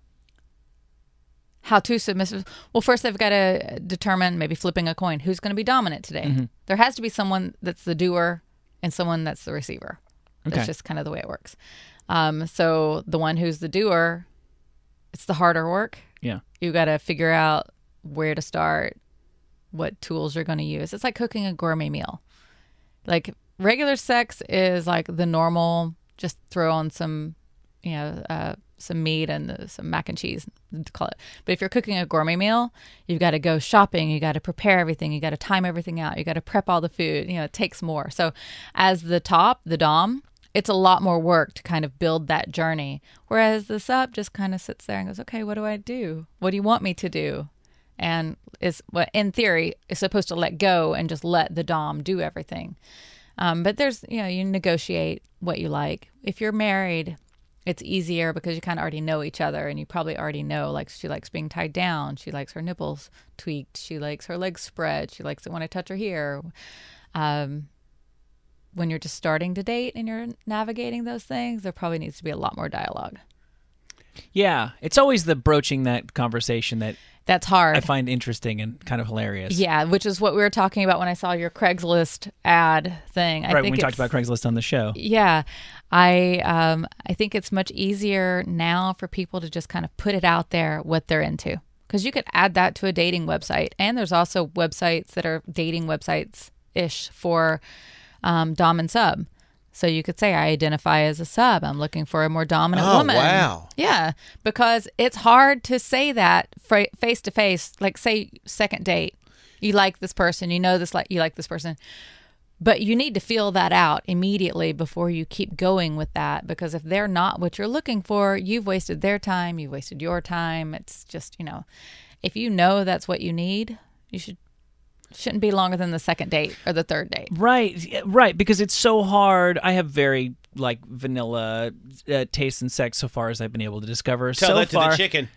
how to submissive well first they've got to determine maybe flipping a coin who's going to be dominant today Mm-hmm. there has to be someone that's the doer and someone that's the receiver that's Okay. just kind of the way it works um, so the one who's the doer it's the harder work. Yeah. you got to figure out where to start what tools you're going to use. It's like cooking a gourmet meal. Like regular sex is like the normal just throw on some you know uh, some meat and uh, some mac and cheese call it. But if you're cooking a gourmet meal you've got to go shopping you got to prepare everything you got to time everything out you got to prep all the food you know it takes more. So as the top the dom it's a lot more work to kind of build that journey. Whereas the sub just kind of sits there and goes okay what do i do? What do you want me to do? And is what in theory is supposed to let go and just let the dom do everything. Um, but there's you know you negotiate what you like. If you're married it's easier because you kind of already know each other and you probably already know like she likes being tied down. She likes her nipples tweaked. She likes her legs spread. She likes it when i touch her here. Um, when you're just starting to date and you're navigating those things there probably needs to be a lot more dialogue Yeah, it's always the broaching that conversation that that's hard I find interesting and kind of hilarious. yeah which is what we were talking about when i saw your craigslist ad thing i right. think When we talked about Craigslist on the show. Yeah, I um, I think it's much easier now for people to just kind of put it out there what they're into because you could add that to a dating website, and there's also websites that are dating websites ish for um, dom and sub. So you could say, I identify as a sub. I'm looking for a more dominant Oh, woman. wow. Yeah, because it's hard to say that face to face. Like, say, second date, you like this person, you know this, like you like this person, but you need to feel that out immediately before you keep going with that. Because if they're not what you're looking for, you've wasted their time, you've wasted your time. It's just, you know, if you know that's what you need, you should shouldn't be longer than the second date or the third date. Right, right, because it's so hard. I have very like vanilla uh, taste in sex so far as I've been able to discover. Tell so that to far, the chicken.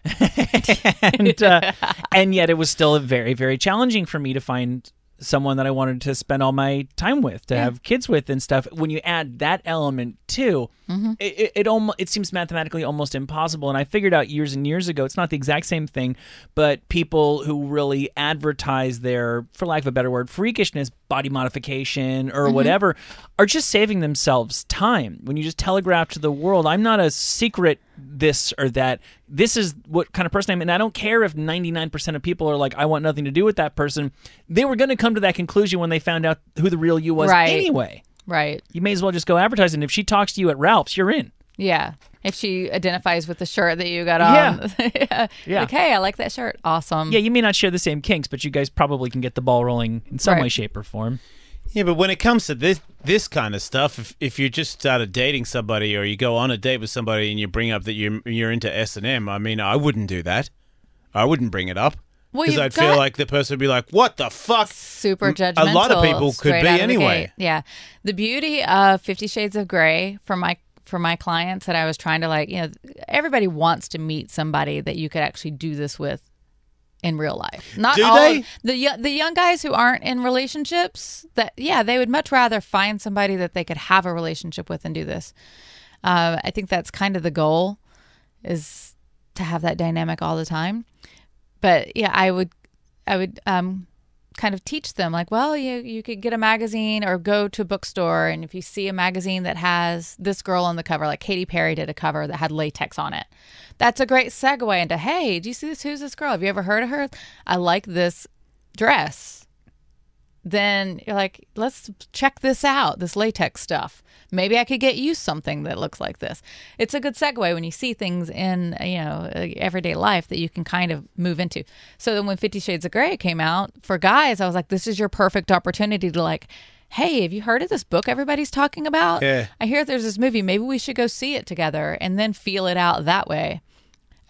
and uh, and yet it was still very very challenging for me to find someone that I wanted to spend all my time with, to have kids with and stuff. When you add that element too, mm-hmm. it it, it, almost, it seems mathematically almost impossible. And I figured out years and years ago, it's not the exact same thing, but people who really advertise their, for lack of a better word, freakishness, body modification or mm-hmm. whatever, are just saving themselves time. When you just telegraph to the world, I'm not a secret this or that. This is what kind of person I am. And I don't care if 99% of people are like, I want nothing to do with that person. They were going to come to that conclusion when they found out who the real you was Right. anyway. Right. You may as well just go advertise. And if she talks to you at Ralph's, you're in. Yeah. If she identifies with the shirt that you got on. Yeah. Yeah. Like, hey, I like that shirt. Awesome. Yeah, you may not share the same kinks, but you guys probably can get the ball rolling in some Right. way, shape, or form. Yeah, but when it comes to this this kind of stuff, if if you're just started dating somebody or you go on a date with somebody and you bring up that you're you're into S and M, I mean, I wouldn't do that. I wouldn't bring it up because you've I'd feel like the person would be like, "What the fuck?" super judgmental. A lot of people could be out of the anyway. Yeah, the beauty of Fifty Shades of Grey for my for my clients that I was trying to like, you know, everybody wants to meet somebody that you could actually do this with in real life. Not Do all they? the the young guys who aren't in relationships. That yeah, they would much rather find somebody that they could have a relationship with and do this. Uh, I think that's kind of the goal, is to have that dynamic all the time. But yeah, I would, I would um, kind of teach them like, well, you you could get a magazine or go to a bookstore, and if you see a magazine that has this girl on the cover, like Katy Perry did a cover that had latex on it, that's a great segue into, hey, do you see this? Who's this girl? Have you ever heard of her? I like this dress then you're like, let's check this out, this latex stuff. Maybe I could get you something that looks like this. It's a good segue when you see things in, you know, everyday life that you can kind of move into. So then when 50 Shades of Grey came out, for guys, I was like, this is your perfect opportunity to like, hey, have you heard of this book everybody's talking about? Yeah. I hear there's this movie. Maybe we should go see it together and then feel it out that way.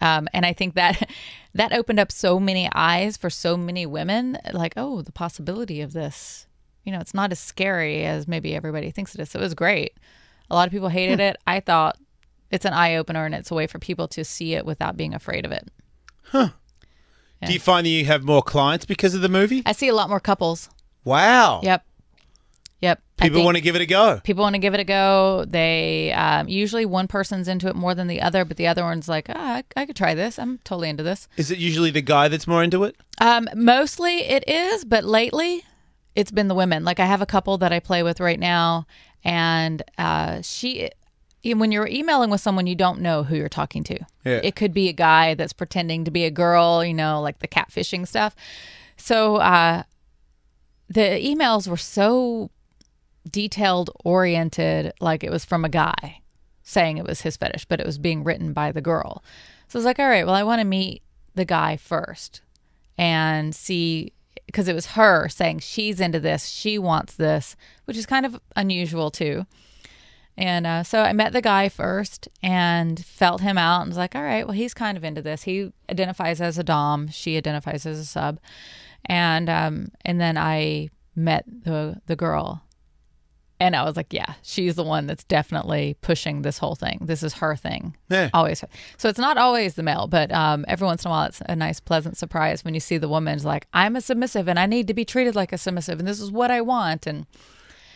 Um, and I think that that opened up so many eyes for so many women. Like, oh, the possibility of this. You know, it's not as scary as maybe everybody thinks it is. So it was great. A lot of people hated it. I thought it's an eye opener and it's a way for people to see it without being afraid of it. Huh. Do you find that you have more clients because of the movie? I see a lot more couples. Wow. Yep. People want to give it a go. people want to give it a go. They um, usually one person's into it more than the other, but the other one's like, ah, I, I could try this. I'm totally into this. Is it usually the guy that's more into it? Um, mostly it is, but lately it's been the women. Like I have a couple that I play with right now, and uh, she. When you're emailing with someone, you don't know who you're talking to. Yeah. It could be a guy that's pretending to be a girl, you know, like the catfishing stuff. So uh, the emails were so detailed oriented, like it was from a guy saying it was his fetish, but it was being written by the girl. So I was like, all right, well, I want to meet the guy first and see because it was her saying she's into this, she wants this, which is kind of unusual too. And uh, so I met the guy first and felt him out and was like, all right, well, he's kind of into this. He identifies as a dom, she identifies as a sub, and um, and then I met the the girl, and I was like, yeah, she's the one that's definitely pushing this whole thing. This is her thing. Yeah. Always. So it's not always the male, but um, every once in a while, it's a nice, pleasant surprise when you see the woman's like, I'm a submissive and I need to be treated like a submissive, and this is what I want. And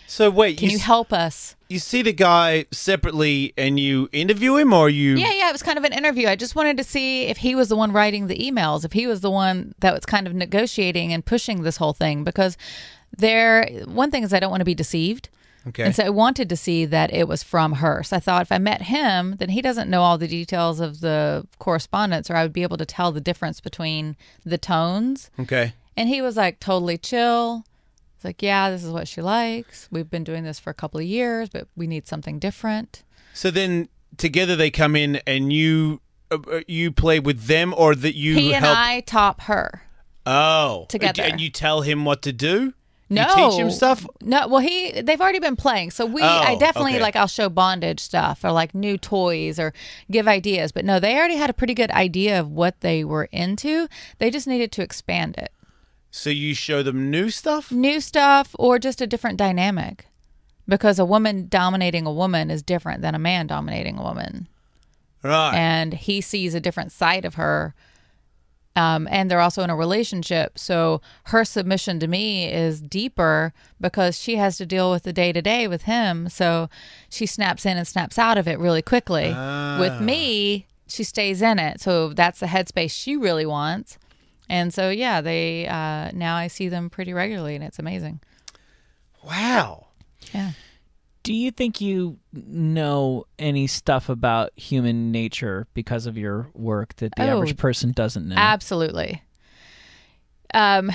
So wait, can you, you s- help us? you see the guy separately and you interview him, or you? Yeah, yeah, it was kind of an interview. I just wanted to see if he was the one writing the emails, if he was the one that was kind of negotiating and pushing this whole thing. Because there, one thing is I don't want to be deceived. Okay. And so I wanted to see that it was from her. So I thought if I met him, then he doesn't know all the details of the correspondence, or I would be able to tell the difference between the tones. okay. And he was like totally chill, It's like, yeah, this is what she likes. We've been doing this for a couple of years, but we need something different. So then together they come in and you uh, uh, you play with them or that you he and help I top her. Oh, together. and you tell him what to do. No, you teach him stuff. No, well, he they've already been playing, so we I Oh, definitely okay. like I'll show bondage stuff or like new toys or give ideas, but no, they already had a pretty good idea of what they were into. They just needed to expand it, So you show them new stuff. new stuff or just a different dynamic, because a woman dominating a woman is different than a man dominating a woman. Right. and he sees a different side of her. Um, and they're also in a relationship. So her submission to me is deeper because she has to deal with the day to day with him. So she snaps in and snaps out of it really quickly. With me, she stays in it. So that's the headspace she really wants. And so, yeah, they uh, now I see them pretty regularly and it's amazing. wow. Yeah. Do you think you know any stuff about human nature because of your work that the Oh, average person doesn't know? Absolutely. Um,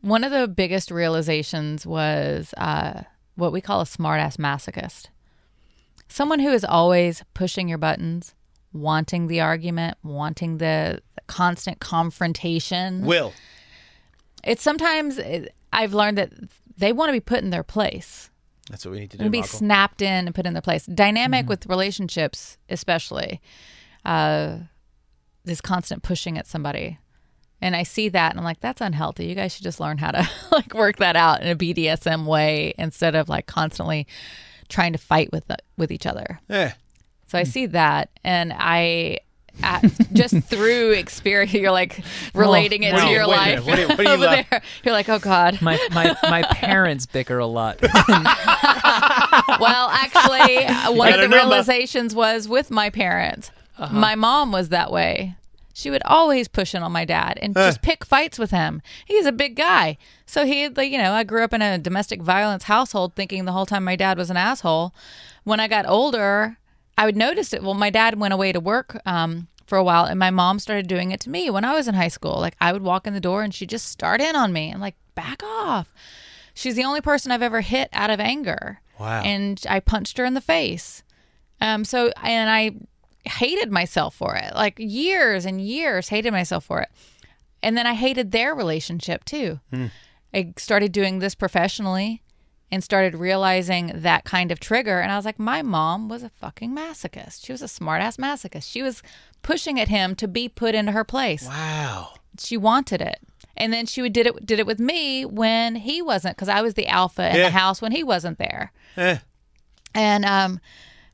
one of the biggest realizations was uh, what we call a smartass masochist. Someone who is always pushing your buttons, wanting the argument, wanting the constant confrontation. Will. It's sometimes it, I've learned that they want to be put in their place That's what we need to do. and be Michael. snapped in and put in their place. Dynamic mm-hmm. with relationships, especially, uh, this constant pushing at somebody. And I see that and I'm like, that's unhealthy. You guys should just learn how to like work that out in a BDSM way instead of like constantly trying to fight with the, with each other. yeah. So I hmm. see that, and I. At, just through experience, you're like oh, relating it what to your life. what what you over laugh- there, you're like, oh god. my my my parents bicker a lot. Well, actually, one of the number. realizations was with my parents. Uh-huh. My mom was that way. She would always push in on my dad and just pick fights with him. He's a big guy. So he, you know, I grew up in a domestic violence household thinking the whole time my dad was an asshole. When I got older, I would notice it. Well, my dad went away to work um, for a while, and my mom started doing it to me when I was in high school. Like, I would walk in the door and she'd just start in on me. I'm like, back off. She's the only person I've ever hit out of anger. Wow. And I punched her in the face. Um, so, and I hated myself for it. Like years and years, hated myself for it. And then I hated their relationship too. I started doing this professionally and started realizing that kind of trigger. And I was like, my mom was a fucking masochist. She was a smart ass masochist. She was pushing at him to be put into her place Wow. she wanted it and then she would did it did it with me when he wasn't because i was the alpha in Yeah. the house when he wasn't there Eh. and um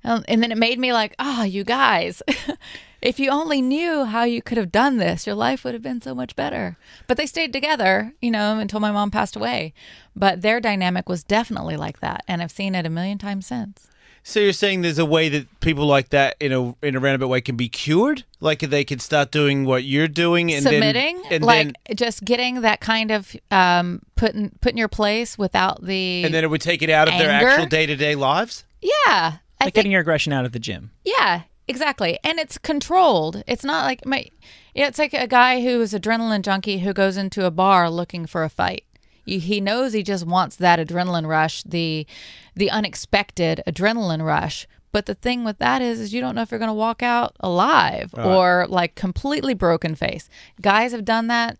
um, and then it made me like oh you guys if you only knew how you could have done this your life would have been so much better. But they stayed together you know until my mom passed away. But their dynamic was definitely like that and i've seen it a million times since. So you're saying there's a way that people like that in a in a roundabout way can be cured? Like they can start doing what you're doing and submitting? then and like then just getting that kind of um put in put in your place without the and then it would take it out of their actual day to day lives. yeah. I like think, getting your aggression out of the gym. yeah exactly. And it's controlled. It's not like my yeah, it's like a guy who is adrenaline junkie who goes into a bar looking for a fight. He knows he just wants that adrenaline rush the the unexpected adrenaline rush. But the thing with that is is you don't know if you're going to walk out alive or like completely broken face. Guys have done that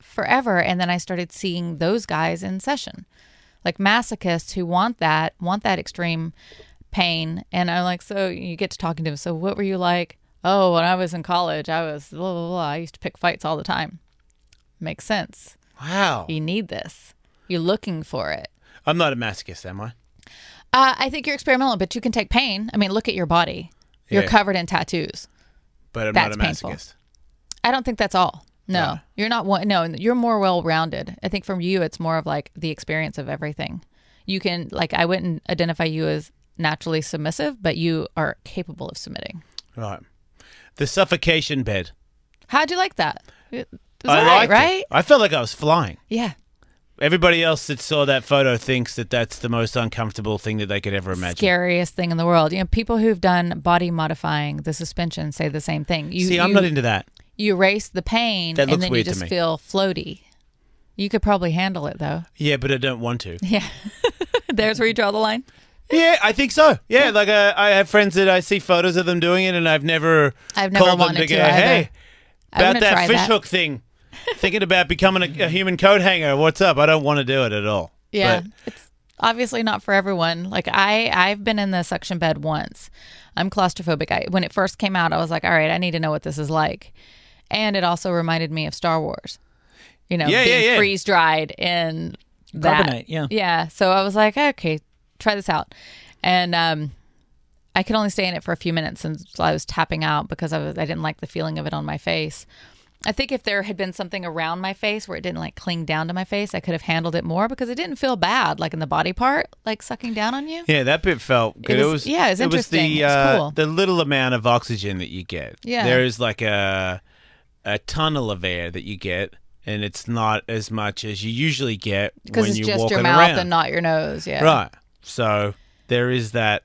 forever and then i started seeing those guys in session. Like masochists who want that want that extreme pain and i'm like so you get to talking to him. so what were you like oh when i was in college i was blah blah blah i used to pick fights all the time makes sense Wow. you need this you're looking for it I'm not a masochist, am I? uh, i think you're experimental but you can take pain i mean look at your body you're Yeah. covered in tattoos But I'm That's not a painful. I don't think that's all. No, Yeah. you're not one. No, you're more well rounded. I think from you, it's more of like the experience of everything. You can, like, I wouldn't identify you as naturally submissive, but you are capable of submitting. Right. The suffocation bed. How'd you like that? It was I all right, liked it. right? I felt like I was flying. Yeah. Everybody else that saw that photo thinks that that's the most uncomfortable thing that they could ever imagine. Scariest thing in the world. You know, people who've done body modifying the suspension say the same thing. You, See, I'm you, not into that. you erase the pain That looks and then weird you to just me. feel floaty. You could probably handle it though. Yeah, but I don't want to. Yeah. There's where you draw the line. Yeah, I think so. Yeah, like uh, I have friends that I see photos of them doing it, and I've never, I've never called them wanted to to go, either. hey, about that try fish that. hook thing. Thinking about becoming a, a human coat hanger. What's up? I don't want to do it at all. Yeah. But- it's obviously not for everyone. Like I I've been in the suction bed once. I'm claustrophobic. I when it first came out, I was like, "All right, I need to know what this is like." And it also reminded me of Star Wars. You know, Yeah, being yeah, yeah. freeze dried in that. Carbonite, yeah. Yeah. So I was like, "Okay, try this out." And um I could only stay in it for a few minutes and I was tapping out because I was I didn't like the feeling of it on my face. I think if there had been something around my face where it didn't like cling down to my face, I could have handled it more because it didn't feel bad, like in the body part, like sucking down on you. Yeah, that bit felt good. It was- was, yeah, it was interesting. the It was uh, cool. the little amount of oxygen that you get. Yeah. there is like a a tunnel of air that you get, and it's not as much as you usually get Because when it's you're just walking your mouth around. and not your nose. Yeah. right. So there is that.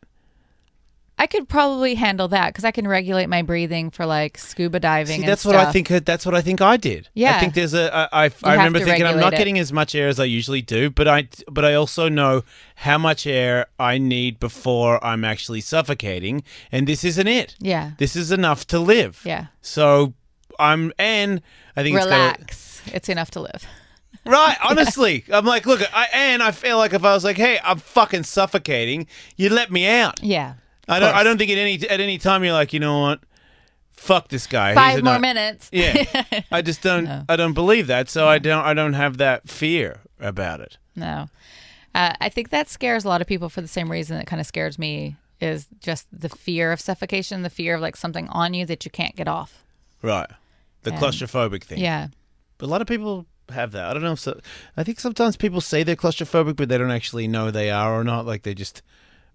I could probably handle that because I can regulate my breathing for like scuba diving. See, that's what I think. That's what I think I did. Yeah, I think there's a. I, I, I remember thinking I'm not it. getting as much air as I usually do, but I but I also know how much air I need before I'm actually suffocating, and this isn't it. Yeah. This is enough to live. Yeah. So I'm, and I think it's gotta, Relax. It's enough to live. Right. Honestly, I'm like, look, I and I feel like if I was like, hey, I'm fucking suffocating, you let me out. Yeah. I don't. I don't think at any at any time you're like, you know what, fuck this guy. He's Five a more nut." minutes. Yeah, I just don't. I don't believe that. So I don't. I don't have that fear about it. No. Uh, I think that scares a lot of people for the same reason that kind of scares me is just the fear of suffocation, the fear of like something on you that you can't get off. Right. The claustrophobic thing. Yeah. But a lot of people have that. I don't know if so. I think sometimes people say they're claustrophobic, but they don't actually know they are or not. Like they just.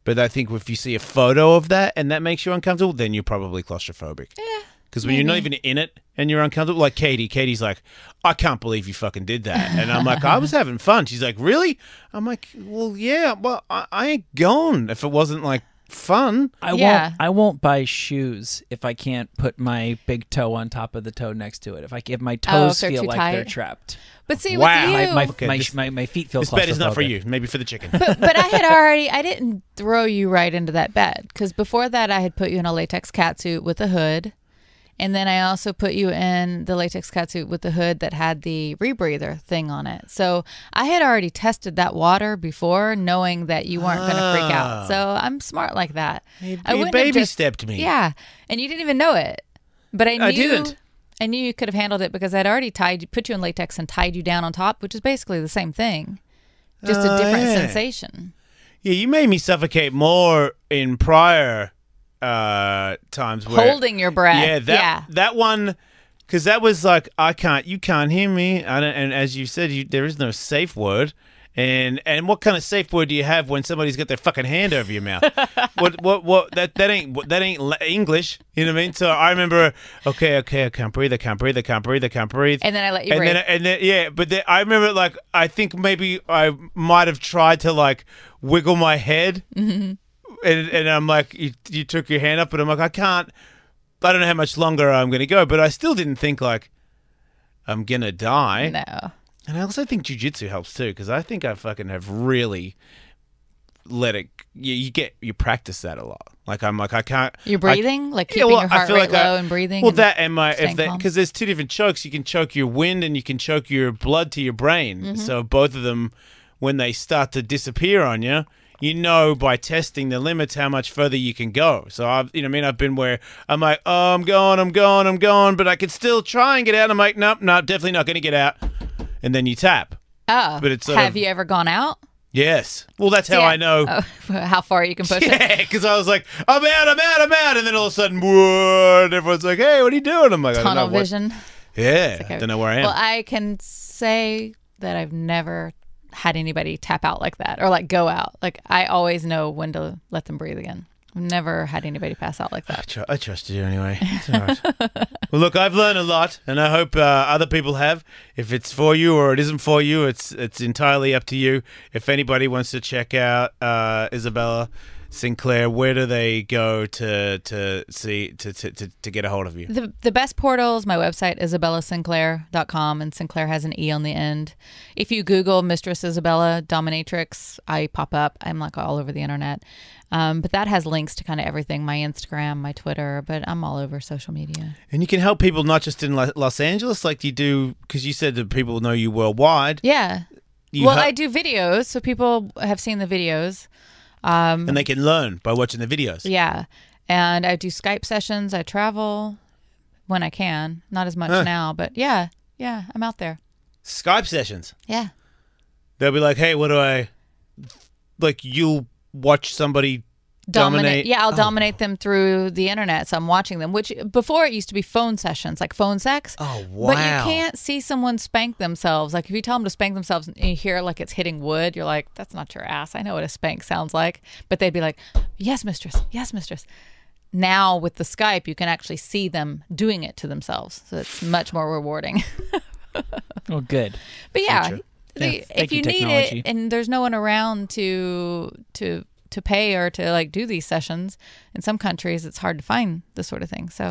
But I think if you see a photo of that and that makes you uncomfortable, then you're probably claustrophobic. Yeah. Because when you're not even in it and you're uncomfortable, like Katie, Katie's like, I can't believe you fucking did that. And I'm like, I was having fun. She's like, really? I'm like, well, yeah. Well, I, I ain't gone if it wasn't like fun. I Yeah. won't. I won't buy shoes if I can't put my big toe on top of the toe next to it. If I if my Oh, if toes feel like tight. they're trapped, But see, Wow. with my you, my, Okay, my, this- my, my feet feel. This bed is not for you. Maybe for the chicken. but I had already, I didn't throw you right into that bed because before that, I had put you in a latex catsuit with a hood. And then I also put you in the latex catsuit with the hood that had the rebreather thing on it. So I had already tested that water before, knowing that you weren't going to freak Ah. out. So I'm smart like that. You- I you baby just- stepped me. Yeah, and you didn't even know it. But I knew I didn't. I knew you could have handled it because I'd already tied you, put you in latex and tied you down on top, which is basically the same thing, just a Oh, different yeah. sensation. Yeah, you made me suffocate more in prior uh times where Holding your breath. Yeah, that yeah. that one cuz that was like I can't you can't hear me. I don't, and as you said you, there is no safe word. And and what kind of safe word do you have when somebody's got their fucking hand over your mouth? what what what that that ain't that ain't English, you know what I mean? So I remember okay, okay, I can't breathe, I can't breathe, I can't breathe, I can't breathe. And then I let you and breathe. then and then yeah, but then I remember like I think maybe I might have tried to like wiggle my head, Mm-hmm. And and I'm like you, you took your hand up, but I'm like I can't. I don't know how much longer I'm gonna go, but I still didn't think like I'm gonna die. no. And I also think jujitsu helps too, because I think I fucking have really let it. You, you get you practice that a lot. Like I'm like I can't. You're I- breathing, like yeah, keeping well, your I heart feel rate like I- low and breathing. Well, and- that and my if that because there's two different chokes. You can choke your wind and you can choke your blood to your brain. Mm-hmm. So both of them, when they start to disappear on you, you know by testing the limits how much further you can go. So I've you know I mean I've been where I'm like oh I'm going I'm going I'm going, but I can still try and get out. I'm like nope nope definitely not going to get out. And then you tap. oh, but it's have of- you ever gone out? Yes. Well, that's how Yeah. I know. Oh, how far you can push it. Yeah, because I was like, I'm out, I'm out, I'm out, and then all of a sudden, whoa, everyone's like, Hey, what are you doing? I'm like, I don't know Tunnel what- vision. Yeah, Okay. don't know where I am. Well, I can say that I've never had anybody tap out like that or like go out. Like I always know when to let them breathe again. I've never had anybody pass out like I, that. tr- I trusted you anyway. It's all right. well, look, I've learned a lot, and I hope uh, other people have. If it's for you or it isn't for you, it's it's entirely up to you. If anybody wants to check out uh, Isabella, Sinclair, where do they go to to see to to, to, to get a hold of you? The the best portal is my website, isabellasinclaire.com, and Sinclair has an E on the end. If you Google Mistress Isabella Dominatrix, I pop up. I'm like all over the internet. Um, but that has links to kind of everything my Instagram, my Twitter, but I'm all over social media. And you can help people not just in Los Angeles, like you do, because you said that people know you worldwide. Yeah. You well, hel- I do videos, so people have seen the videos. Um, and they can learn by watching the videos. Yeah. And I do Skype sessions. I travel when I can. Not as much Huh. now, but yeah. Yeah, I'm out there. Skype sessions. Yeah. They'll be like, "Hey, what do I?" Like you'll watch somebody dominate. Yeah, I'll Oh. dominate them through the internet. So I'm watching them, which before it used to be phone sessions, like phone sex. Oh wow! But you can't see someone spank themselves. Like if you tell them to spank themselves and you hear like it's hitting wood, you're like, that's not your ass. I know what a spank sounds like. But they'd be like, yes, mistress. Yes, mistress. Now with the Skype, you can actually see them doing it to themselves. So it's much more rewarding. Oh, good. But yeah, Future. the- Yeah, if you, you, need it and there's no one around to to to pay or to like do these sessions, in some countries it's hard to find this sort of thing. So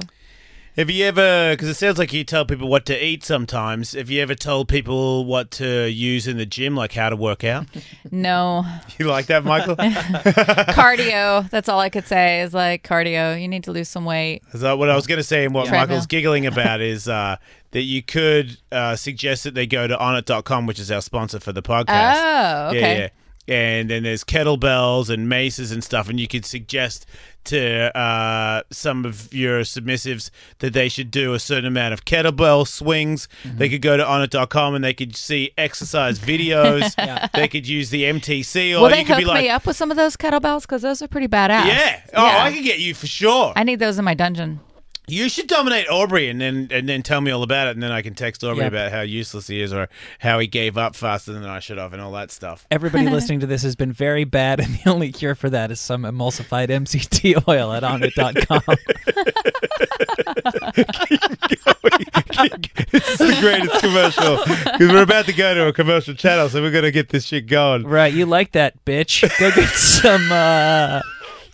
Have you ever? Because it sounds like you tell people what to eat sometimes. Have you ever told people what to use in the gym, like how to work out? no you like that, Michael? cardio. That's all I could say is like cardio. You need to lose some weight. Is that what I was going to say? And what Treadmill. Michael's giggling about is uh, that you could uh, suggest that they go to onnit.com, which is our sponsor for the podcast. Oh, okay. Yeah, yeah. And then there's kettlebells and maces and stuff, and you could suggest to uh, some of your submissives that they should do a certain amount of kettlebell swings. Mm-hmm. They could go to onnit.com and they could see exercise videos. They could use the MTC, or Will they you could hook be like, me up with some of those kettlebells? Because those are pretty badass. yeah, oh, I could get you for sure. I need those in my dungeon. You should dominate Aubrey and then and then tell me all about it, and then I can text Aubrey Yep. about how useless he is or how he gave up faster than I should have and all that stuff. Everybody listening to this has been very bad, and the only cure for that is some emulsified MCT oil at onnit.com. this is the greatest commercial because we're about to go to a commercial channel, so we're gonna get this shit going. right, you like that, bitch. Go get some uh,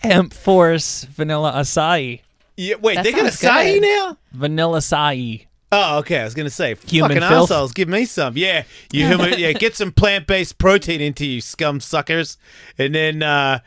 Hemp Force Vanilla Acai. Yeah, wait, That they're gonna sounds say good. now? Vanilla Acai. Oh, okay. I was gonna say, Human fucking filth. assholes, give me some. Yeah, you human, yeah, get some plant-based protein into you, scum suckers, and then uh,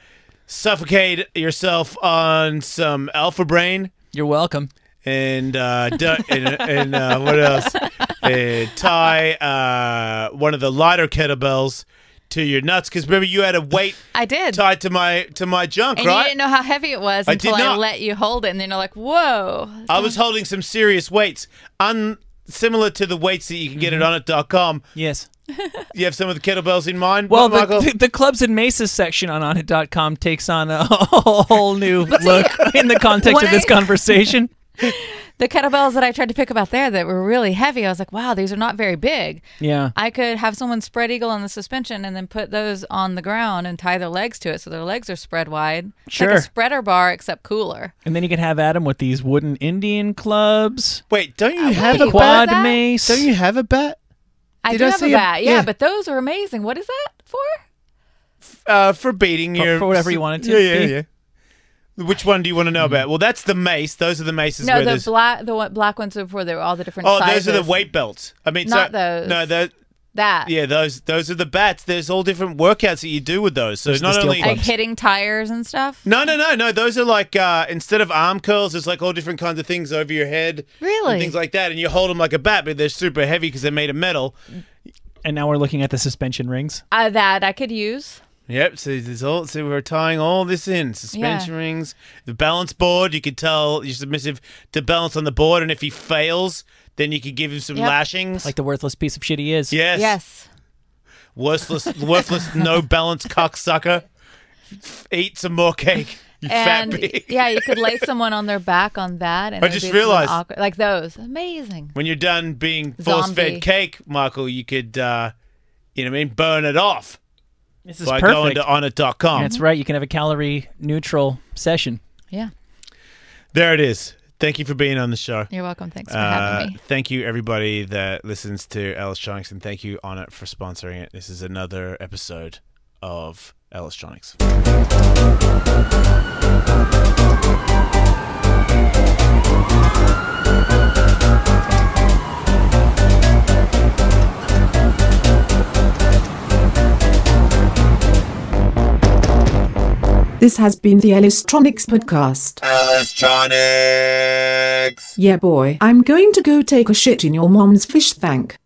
suffocate yourself on some Alpha Brain. You're welcome. and uh, du- and, and uh, what else? And tie uh, one of the lighter kettlebells to your nuts because remember you had a weight I did. tied to my to my junk, and you didn't know how heavy it was I until did I let you hold it, and then you're like, "Whoa!" I was holding some serious weights, un similar to the weights that you can get mm-hmm. at onnit.com. Yes. You have some of the kettlebells in mind, Well, the, the, the clubs and maces section on onnit.com takes on a whole new look in the context When of this I- conversation. The kettlebells that I tried to pick up out there that were really heavy. I was like, "Wow, these are not very big." Yeah. I could have someone spread eagle on the suspension and then put those on the ground and tie their legs to it so their legs are spread wide. It's like a spreader bar except cooler. And then you could have Adam with these wooden Indian clubs, Wait, don't you Uh, have wait, a what bat? quad that? mace. Don't you have a bat? I Did do I have see a a- bat, yeah, yeah. but those are amazing. What is that for? Uh, for beating For- your for whatever you want it to Yeah, yeah, be. yeah. Which one do you want to know about? Well, that's the mace. Those are the maces No, where the there's black, the one- black ones are for the all the different. Oh, sizes. those are the weight belts. I mean, Not so, those. No, that That yeah, those those are the bats. There's all different workouts that you do with those. So There's the not only like hitting tires and stuff. no, no, no, no. Those are like uh, instead of arm curls, there's like all different kinds of things over your head, Really? and things like that. And you hold them like a bat, but they're super heavy because they're made of metal. And now we're looking at the suspension rings. Uh, that I could use. Yep. So there's all. So we're tying all this in: suspension Yeah. rings, the balance board. You could tell your submissive to balance on the board, and if he fails, then you could give him some Yep. lashings. Like the worthless piece of shit he is. yes, Yes. worthless, worthless, no balance cocksucker. Eat some more cake, you And fat pig. yeah, you could lay someone on their back on that. And I it would just be some realized- awkward- like those, amazing. When you're done being force-fed cake, Michael, you could, uh, you know what I mean, burn it off This is by going perfect. to onnit.com. That's right. You can have a calorie neutral session. Yeah, There it is. Thank you for being on the show. you're welcome. Thanks for Uh, having me. thank you, everybody that listens to Ellistronics, and thank you, Onnit, for sponsoring it. This is another episode of Ellistronics. This has been the Ellistronics podcast. Ellistronics. Yeah, boy. I'm going to go take a shit in your mom's fish tank.